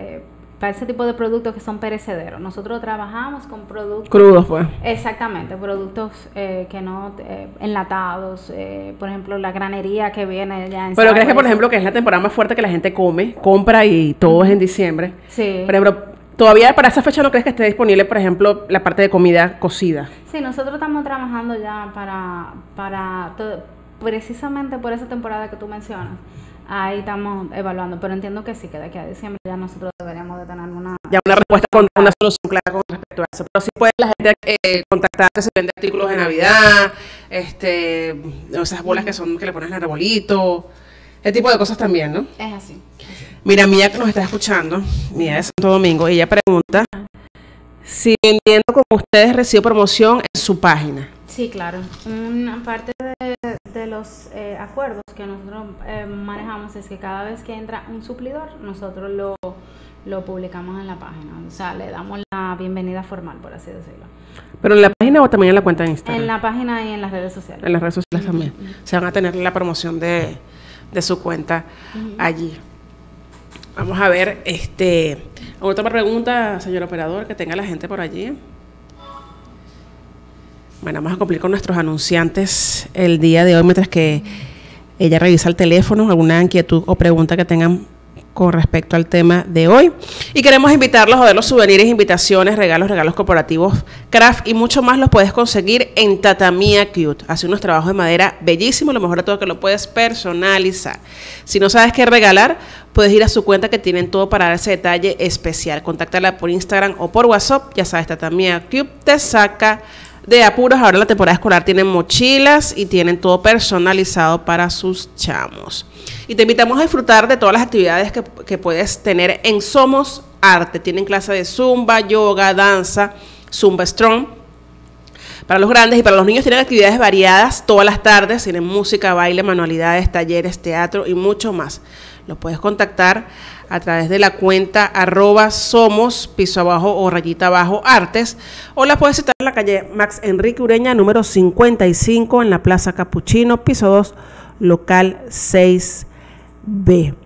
eh, para ese tipo de productos que son perecederos. Nosotros trabajamos con productos. Crudos, pues. Exactamente, productos eh, que no enlatados, por ejemplo, la granería que viene ya en Pero crees que, por ejemplo, que es la temporada más fuerte que la gente come, compra y todo es en diciembre. Sí. Por ejemplo, todavía para esa fecha no crees que esté disponible, por ejemplo, la parte de comida cocida. Sí, nosotros estamos trabajando ya para, para precisamente por esa temporada que tú mencionas. Ahí estamos evaluando, pero entiendo que sí, que de aquí a diciembre ya nosotros deberíamos de tener una... Ya una respuesta con una solución clara con respecto a eso. Pero sí puede la gente eh, contactarte si vende artículos de Navidad, este, esas bolas que son que le pones en el arbolito, ese tipo de cosas también, ¿no? Es así. Mira, Mía que nos está escuchando, Mía de Santo Domingo, ella pregunta si vendiendo como ustedes recibe promoción en su página. Sí, claro. Una parte de, de los eh, acuerdos que nosotros eh, manejamos es que cada vez que entra un suplidor, nosotros lo, lo publicamos en la página. O sea, le damos la bienvenida formal, por así decirlo. Pero en la página o también en la cuenta de Instagram. En la página y en las redes sociales. en las redes sociales también. Se van a tener la promoción de, de su cuenta allí. Vamos a ver, este, otra pregunta, señor operador, que tenga la gente por allí. Bueno, vamos a cumplir con nuestros anunciantes el día de hoy mientras que ella revisa el teléfono, alguna inquietud o pregunta que tengan con respecto al tema de hoy. Y queremos invitarlos a ver los souvenirs, invitaciones, regalos, regalos corporativos, craft y mucho más los puedes conseguir en Tatamia Cute. Hace unos trabajos de madera bellísimos, lo mejor de todo que lo puedes personalizar. Si no sabes qué regalar, puedes ir a su cuenta que tienen todo para dar ese detalle especial. Contáctala por Instagram o por WhatsApp, ya sabes, Tatamia Cute te saca de apuros. Ahora la temporada escolar tienen mochilas y tienen todo personalizado para sus chamos. Y te invitamos a disfrutar de todas las actividades que, que puedes tener en Somos Arte. Tienen clase de zumba, yoga, danza, zumba strong. Para los grandes y para los niños tienen actividades variadas todas las tardes. Tienen música, baile, manualidades, talleres, teatro y mucho más. Los puedes contactar a través de la cuenta arroba somos piso abajo o rayita abajo artes o la puedes citar en la calle Max Enrique Ureña número 55 en la Plaza Capuchino, piso 2, local 6B.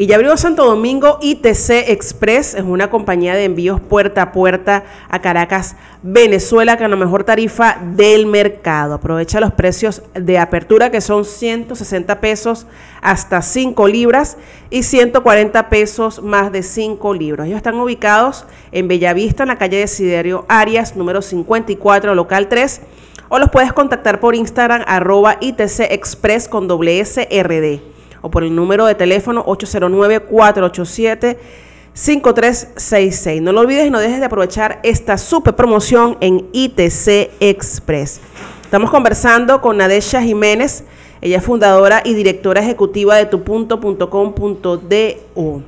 Y ya abrió Santo Domingo ITC Express, es una compañía de envíos puerta a puerta a Caracas, Venezuela, con la mejor tarifa del mercado. Aprovecha los precios de apertura que son 160 pesos hasta 5 libras y 140 pesos más de 5 libras. Ellos están ubicados en Bellavista, en la calle Desiderio Arias, número 54, local 3 o los puedes contactar por Instagram arroba ITC Express con doble SRD o por el número de teléfono 809-487-5366. No lo olvides y no dejes de aprovechar esta super promoción en ITC Express. Estamos conversando con Nadesha Jiménez, ella es fundadora y directora ejecutiva de tupunto.com.do.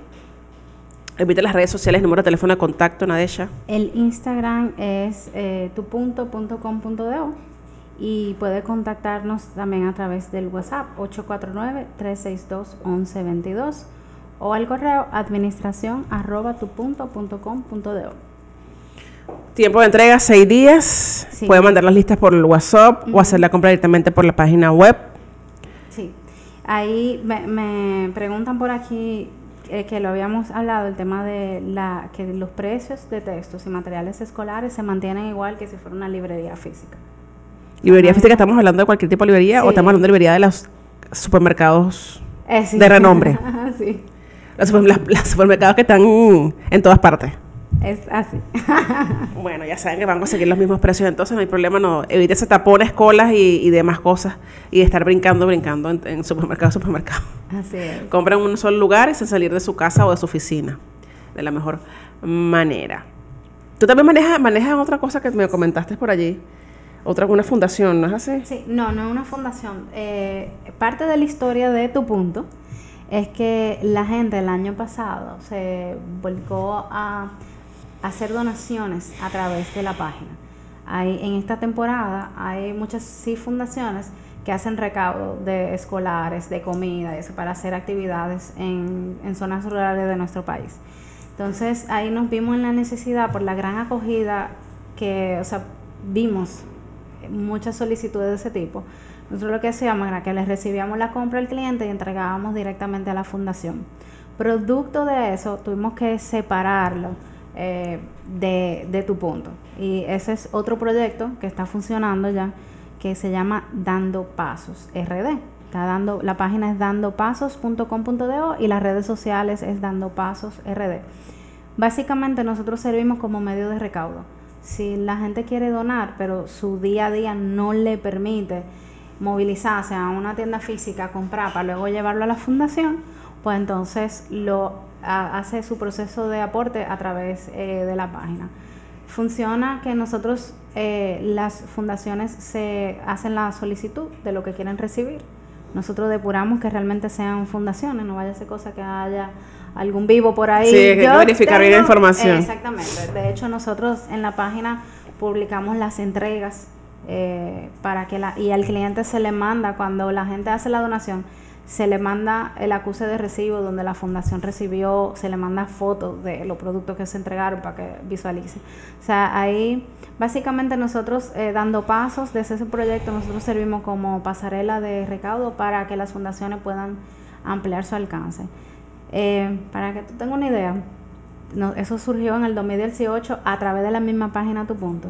Repite las redes sociales, número de teléfono de contacto, Nadesha. El Instagram es eh, tupunto.com.do y puede contactarnos también a través del WhatsApp 849-362-1122 o al correo administración arroba Tiempo de entrega, seis días. Puede mandar las listas por el WhatsApp o hacer la compra directamente por la página web. Sí. Ahí me, preguntan por aquí eh, que lo habíamos hablado, el tema de la que los precios de textos y materiales escolares se mantienen igual que si fuera una librería física. Librería física, ¿estamos hablando de cualquier tipo de librería o estamos hablando de librería de los supermercados eh, de renombre? sí. Los, supermercados que están en todas partes. Es así. bueno, ya saben que vamos a seguir los mismos precios, entonces no hay problema, no. Evítese tapones, colas y, demás cosas y estar brincando, brincando en, supermercado, supermercado. Así es. Compren en un solo lugar y sin salir de su casa o de su oficina de la mejor manera. Tú también manejas, manejas otra cosa que me comentaste por allí otra una fundación, ¿no es así? Sí, no, no es una fundación. Eh, parte de la historia de Tu Punto es que la gente el año pasado se volcó a hacer donaciones a través de la página. Hay, en esta temporada hay muchas sí fundaciones que hacen recaudo de escolares, de comida, eso, para hacer actividades en, en zonas rurales de nuestro país. Entonces ahí nos vimos en la necesidad por la gran acogida que, o sea, vimos muchas solicitudes de ese tipo, nosotros lo que hacíamos era que les recibíamos la compra al cliente y entregábamos directamente a la fundación. Producto de eso, tuvimos que separarlo eh, de, tu punto. Y ese es otro proyecto que está funcionando ya, que se llama Dando Pasos RD. Está dando, la página es dandopasos.com.do y las redes sociales es Dando Pasos RD. Básicamente nosotros servimos como medio de recaudo si la gente quiere donar, pero su día a día no le permite movilizarse a una tienda física, comprar para luego llevarlo a la fundación, pues entonces lo hace su proceso de aporte a través eh, de la página. Funciona que nosotros, eh, las fundaciones se hacen la solicitud de lo que quieren recibir. Nosotros depuramos que realmente sean fundaciones, no vaya a ser cosa que haya algún vivo por ahí. Sí, verificar bien la información. exactamente. De hecho, nosotros en la página publicamos las entregas eh, para que la y al cliente se le manda cuando la gente hace la donación se le manda el acuse de recibo donde la fundación recibió, se le manda fotos de los productos que se entregaron para que visualice. O sea, ahí básicamente nosotros eh, dando pasos desde ese proyecto, nosotros servimos como pasarela de recaudo para que las fundaciones puedan ampliar su alcance. Eh, para que tú tengas una idea, eso surgió en el 2018 a través de la misma página Tu Punto.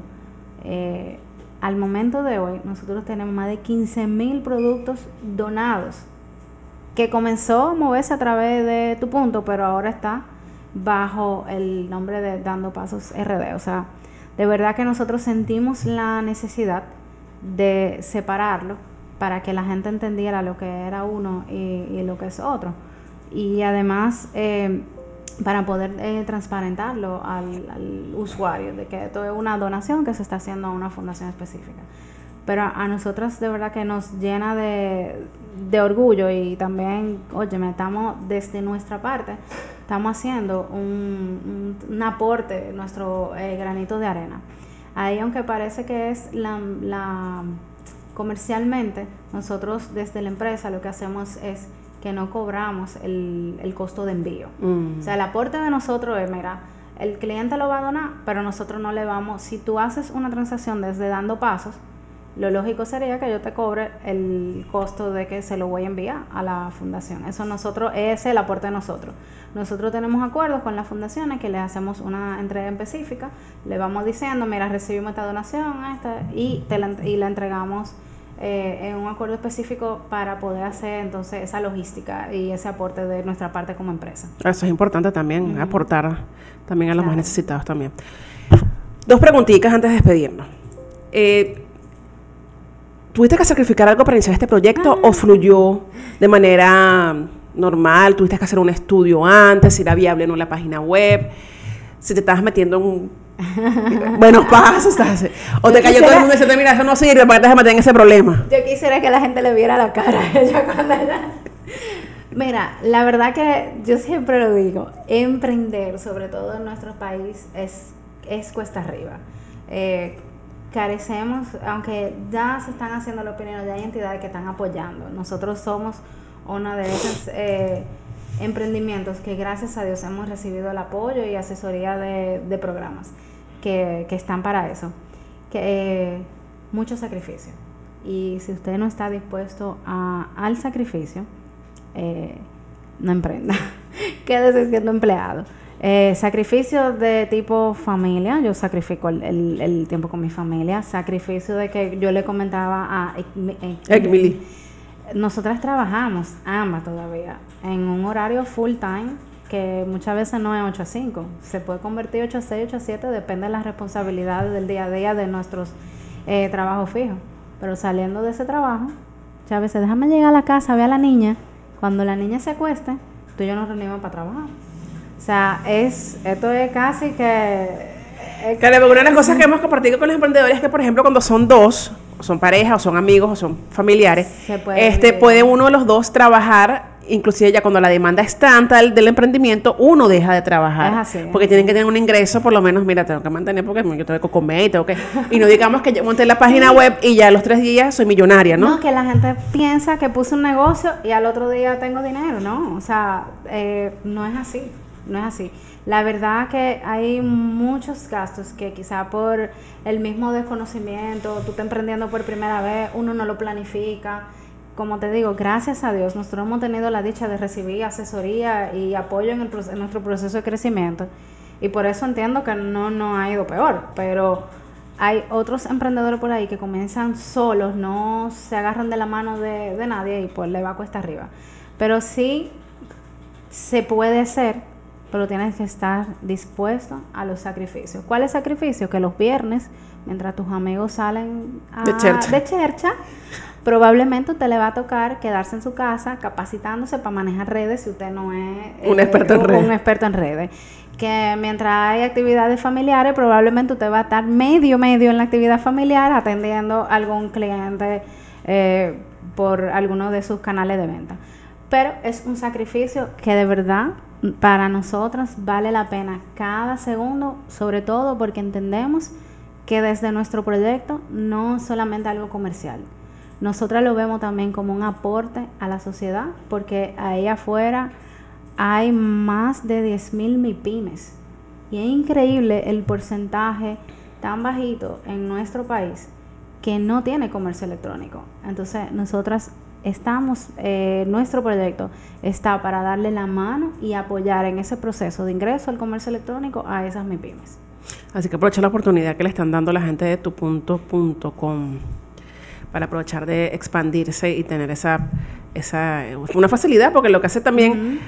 Eh, al momento de hoy, nosotros tenemos más de 15 mil productos donados, que comenzó a moverse a través de Tu Punto, pero ahora está bajo el nombre de Dando Pasos RD. O sea, de verdad que nosotros sentimos la necesidad de separarlo para que la gente entendiera lo que era uno y lo que es otro y además eh, para poder eh, transparentarlo al, usuario de que esto es una donación que se está haciendo a una fundación específica. Pero a, nosotros de verdad que nos llena de, orgullo y también, oye, estamos desde nuestra parte, estamos haciendo un, aporte, nuestro eh, granito de arena. Ahí aunque parece que es la comercialmente, nosotros desde la empresa lo que hacemos es que no cobramos el, el costo de envío. Mm. O sea, el aporte de nosotros es, mira, el cliente lo va a donar, pero nosotros no le vamos, si tú haces una transacción desde dando pasos, lo lógico sería que yo te cobre el costo de que se lo voy a enviar a la fundación. Eso nosotros, es el aporte de nosotros. Nosotros tenemos acuerdos con las fundaciones que le hacemos una entrega específica, le vamos diciendo, mira, recibimos esta donación esta, y, te la, y la entregamos eh, en un acuerdo específico para poder hacer entonces esa logística y ese aporte de nuestra parte como empresa. Eso es importante también, aportar también a los más necesitados también. Dos preguntitas antes de despedirnos. Eh, ¿Tuviste que sacrificar algo para iniciar este proyecto o fluyó de manera normal? ¿Tuviste que hacer un estudio antes, si era viable o no la página web? Si te estabas metiendo en un buenos pasos, o te cayó todo el mundo y dice, mira, eso no sirve, para que te meter en ese problema. Yo quisiera que la gente le viera la cara a ella cuando Mira, la verdad que yo siempre lo digo, emprender, sobre todo en nuestro país, es, es cuesta arriba. Eh, carecemos, aunque ya se están haciendo la opinión, ya hay entidades que están apoyando. Nosotros somos uno de esos eh, emprendimientos que gracias a Dios hemos recibido el apoyo y asesoría de, programas que, están para eso. Que, eh, mucho sacrificio. Y si usted no está dispuesto a, al sacrificio, eh, no emprenda. Quédese siendo empleado. Eh, sacrificio de tipo familia, yo sacrifico el, tiempo con mi familia. Sacrificio de que yo le comentaba a Emily. Nosotras trabajamos, ambas todavía, en un horario full time que muchas veces no es 8 a 5. Se puede convertir 8 a 6, 8 a 7, depende de las responsabilidades del día a día de nuestros eh, trabajos fijos. Pero saliendo de ese trabajo, muchas veces déjame llegar a la casa, ve a la niña. Cuando la niña se acueste, tú y yo nos reunimos para trabajar. O sea, es, esto es casi que... Una de las cosas que hemos compartido con los emprendedores es que, por ejemplo, cuando son dos, o son parejas, o son amigos, o son familiares, este, puede uno de los dos trabajar inclusive ya cuando la demanda es tanta del, emprendimiento, uno deja de trabajar. porque tienen que tener un ingreso, por lo menos, mira, tengo que mantener porque yo tengo que comer y tengo que... Y no digamos que yo monté la página web y ya a los tres días soy millonaria, ¿no? No, que la gente piensa que puse un negocio y al otro día tengo dinero, ¿no? O sea, eh, no es así no es así. La verdad que hay muchos gastos que quizá por el mismo desconocimiento, tú estás emprendiendo por primera vez, uno no lo planifica. Como te digo, gracias a Dios, nosotros hemos tenido la dicha de recibir asesoría y apoyo en, el, en nuestro proceso de crecimiento. Y por eso entiendo que no nos ha ido peor, pero hay otros emprendedores por ahí que comienzan solos, no se agarran de la mano de, de nadie y pues le va cuesta arriba. Pero sí se puede hacer pero tienes que estar dispuesto a los sacrificios. ¿Cuál es el sacrificio? Que los viernes, mientras tus amigos salen de, chercha. Probablemente usted le va a tocar quedarse en su casa capacitándose para manejar redes si usted no es un, eh, experto, en redes. un experto en redes. Que mientras hay actividades familiares, probablemente usted va a estar medio, medio en la actividad familiar atendiendo a algún cliente eh, por alguno de sus canales de venta. Pero es un sacrificio que de verdad para nosotras vale la pena cada segundo, sobre todo porque entendemos que desde nuestro proyecto no solamente algo comercial. Nosotras lo vemos también como un aporte a la sociedad porque ahí afuera hay más de 10.000 MIPIMES y es increíble el porcentaje tan bajito en nuestro país que no tiene comercio electrónico. Entonces, nosotras estamos, eh, nuestro proyecto está para darle la mano y apoyar en ese proceso de ingreso al comercio electrónico a esas MIPIMES. Así que aprovecha la oportunidad que le están dando la gente de tupunto.com para aprovechar de expandirse y tener esa, esa una facilidad, porque lo que hace también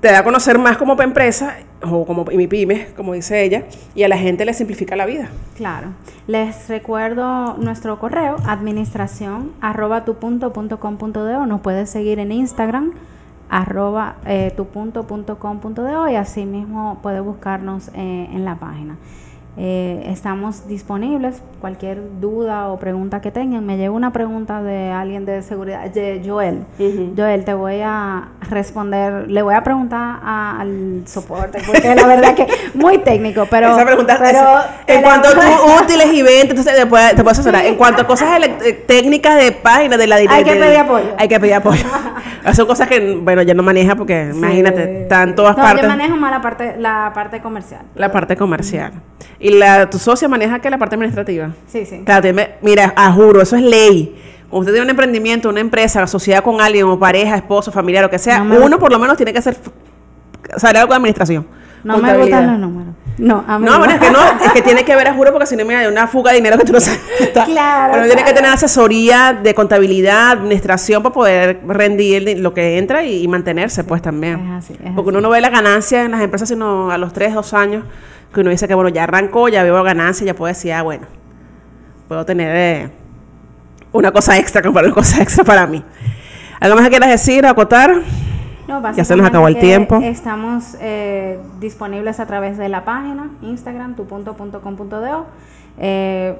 te da a conocer más como empresa o como mi pyme, como dice ella, y a la gente le simplifica la vida. Claro. Les recuerdo nuestro correo, administración arroba tu punto punto com punto de o. Nos puedes seguir en Instagram, arroba eh, tu punto punto com punto de o, y así mismo puede buscarnos eh, en la página. Eh, estamos disponibles. Cualquier duda o pregunta que tengan, me llegó una pregunta de alguien de seguridad, de Joel. Joel, te voy a responder, le voy a preguntar al soporte, porque la verdad que muy técnico, pero. Esa pregunta en cuanto a útiles y ventas, entonces te puedo, asesorar. En cuanto a cosas técnicas de página, de la Hay que pedir apoyo. Hay que pedir apoyo. Son cosas que, bueno, ya no maneja porque, imagínate, están todas no, partes. yo manejo más la parte, la parte comercial. La parte comercial. ¿Y la, tu socia maneja qué? La parte administrativa. Sí, sí. Claro, mira, a juro, eso es ley. Cuando usted tiene un emprendimiento, una empresa, asociada con alguien, o pareja, esposo, familiar, lo que sea, No uno por lo menos tiene que hacer, saber algo de administración. No me gustan los números. No, a mí No, bueno, es que no, es que tiene que ver a juro porque si no, mira, hay una fuga de dinero que tú no sabes. Claro, Pero tiene que tener asesoría de contabilidad, administración para poder rendir lo que entra y, y mantenerse, pues también. es así, es porque así. uno no ve las ganancias en las empresas sino a los 3, 2 años, que uno dice que, bueno, ya arrancó, ya veo ganancias, ya puedo decir, ah, bueno, puedo tener eh, una cosa extra, comprar una cosa extra para mí. ¿Algo más que quieras decir, acotar? No, Ya se nos acabó el tiempo. Estamos eh, disponibles a través de la página, Instagram, tupunto.com.do. Eh,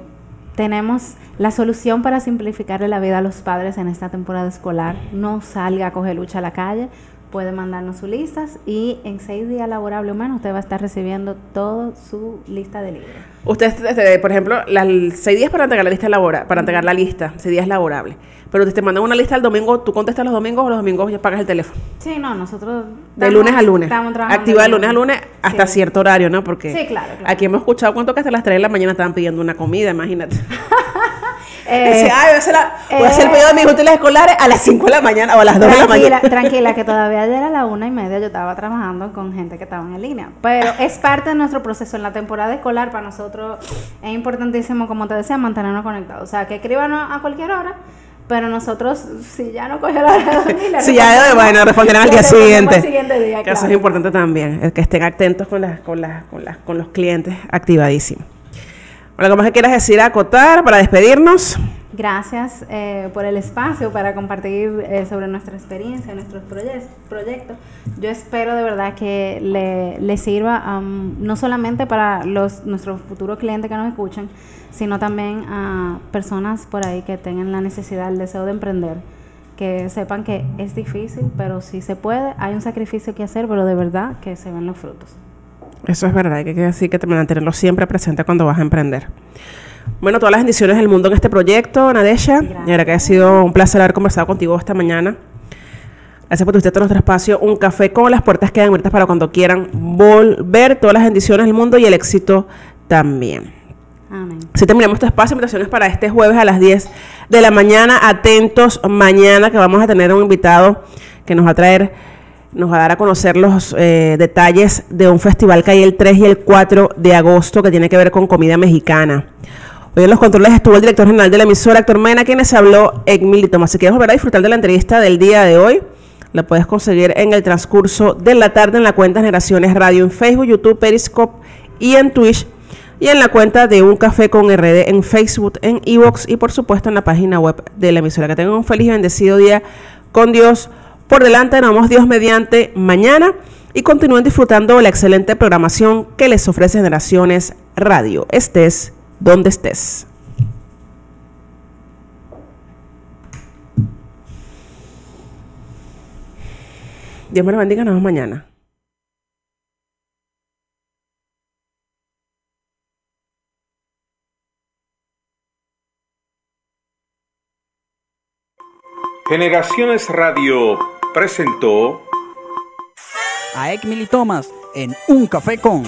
tenemos la solución para simplificarle la vida a los padres en esta temporada escolar. No salga a coger lucha a la calle, puede mandarnos sus listas y en seis días laborables o menos usted va a estar recibiendo toda su lista de libros. Usted, este, por ejemplo, las seis días para entregar la lista labora, para entregar la lista, seis días laborables. Pero te, te mandan una lista el domingo, tú contestas los domingos o los domingos ya pagas el teléfono. Sí, no, nosotros... De estamos- lunes a lunes. estamos trabajando Activa de lunes a lunes hasta Sí. cierto horario, ¿no? Porque Sí, claro, claro. aquí hemos escuchado cuánto que hasta las 3 de la mañana estaban pidiendo una comida, imagínate. Eh, Dice, ay, voy a hacer, la- voy a hacer el pedido de mis útiles escolares a las 5 de la mañana o a las 2 de la mañana. tranquila, que todavía ayer a la una y media yo estaba trabajando con gente que estaban en línea. Pero es parte de nuestro proceso. En la temporada escolar para nosotros es importantísimo, como te decía, mantenernos conectados. O sea, que escriban a cualquier hora, pero nosotros, si ya no cogió la hora de dormir, le Sí, ya, bueno, responderán al día siguiente. al siguiente día, Que eso es claro. importante también, el que estén atentos con, las, con, las, con, las, con los clientes, activadísimos. Bueno, ¿Algo más que quieras decir, acotar, para despedirnos? Gracias eh, por el espacio para compartir eh, sobre nuestra experiencia, nuestros proyes- proyectos. Yo espero de verdad que le, le sirva no solamente para los nuestros futuros clientes que nos escuchan, sino también a personas por ahí que tengan la necesidad, el deseo de emprender, que sepan que es difícil, pero si se puede, hay un sacrificio que hacer, pero de verdad que se ven los frutos. Eso es verdad, hay que decir que te mantenerlo siempre presente cuando vas a emprender. Bueno, todas las bendiciones del mundo en este proyecto, Nadesha. Y ahora que ha sido un placer haber conversado contigo esta mañana. Gracias por usted a nuestro espacio. Un café con las puertas quedan abiertas para cuando quieran volver. Todas las bendiciones del mundo y el éxito también. Amén. Si terminamos este espacio, invitaciones para este jueves a las 10 de la mañana. Atentos mañana que vamos a tener un invitado que nos va a traer, nos va a dar a conocer los eh, detalles de un festival que hay el 3 y el 4 de agosto que tiene que ver con comida mexicana. Hoy en los controles estuvo el director general de la emisora, Héctor Mena, quienes habló Emily Tomás. Si quieres volver a disfrutar de la entrevista del día de hoy, la puedes conseguir en el transcurso de la tarde en la cuenta Generaciones Radio en Facebook, YouTube, Periscope y en Twitch y en la cuenta de Un Café con RD en Facebook, en Evox y por supuesto en la página web de la emisora. Que tengan un feliz y bendecido día con Dios por delante. Nos vemos Dios mediante mañana y continúen disfrutando la excelente programación que les ofrece Generaciones Radio. Estés donde estés. Dios me lo bendiga, nos vemos mañana. Generaciones Radio presentó a Ekmili Thomas en Un Café con.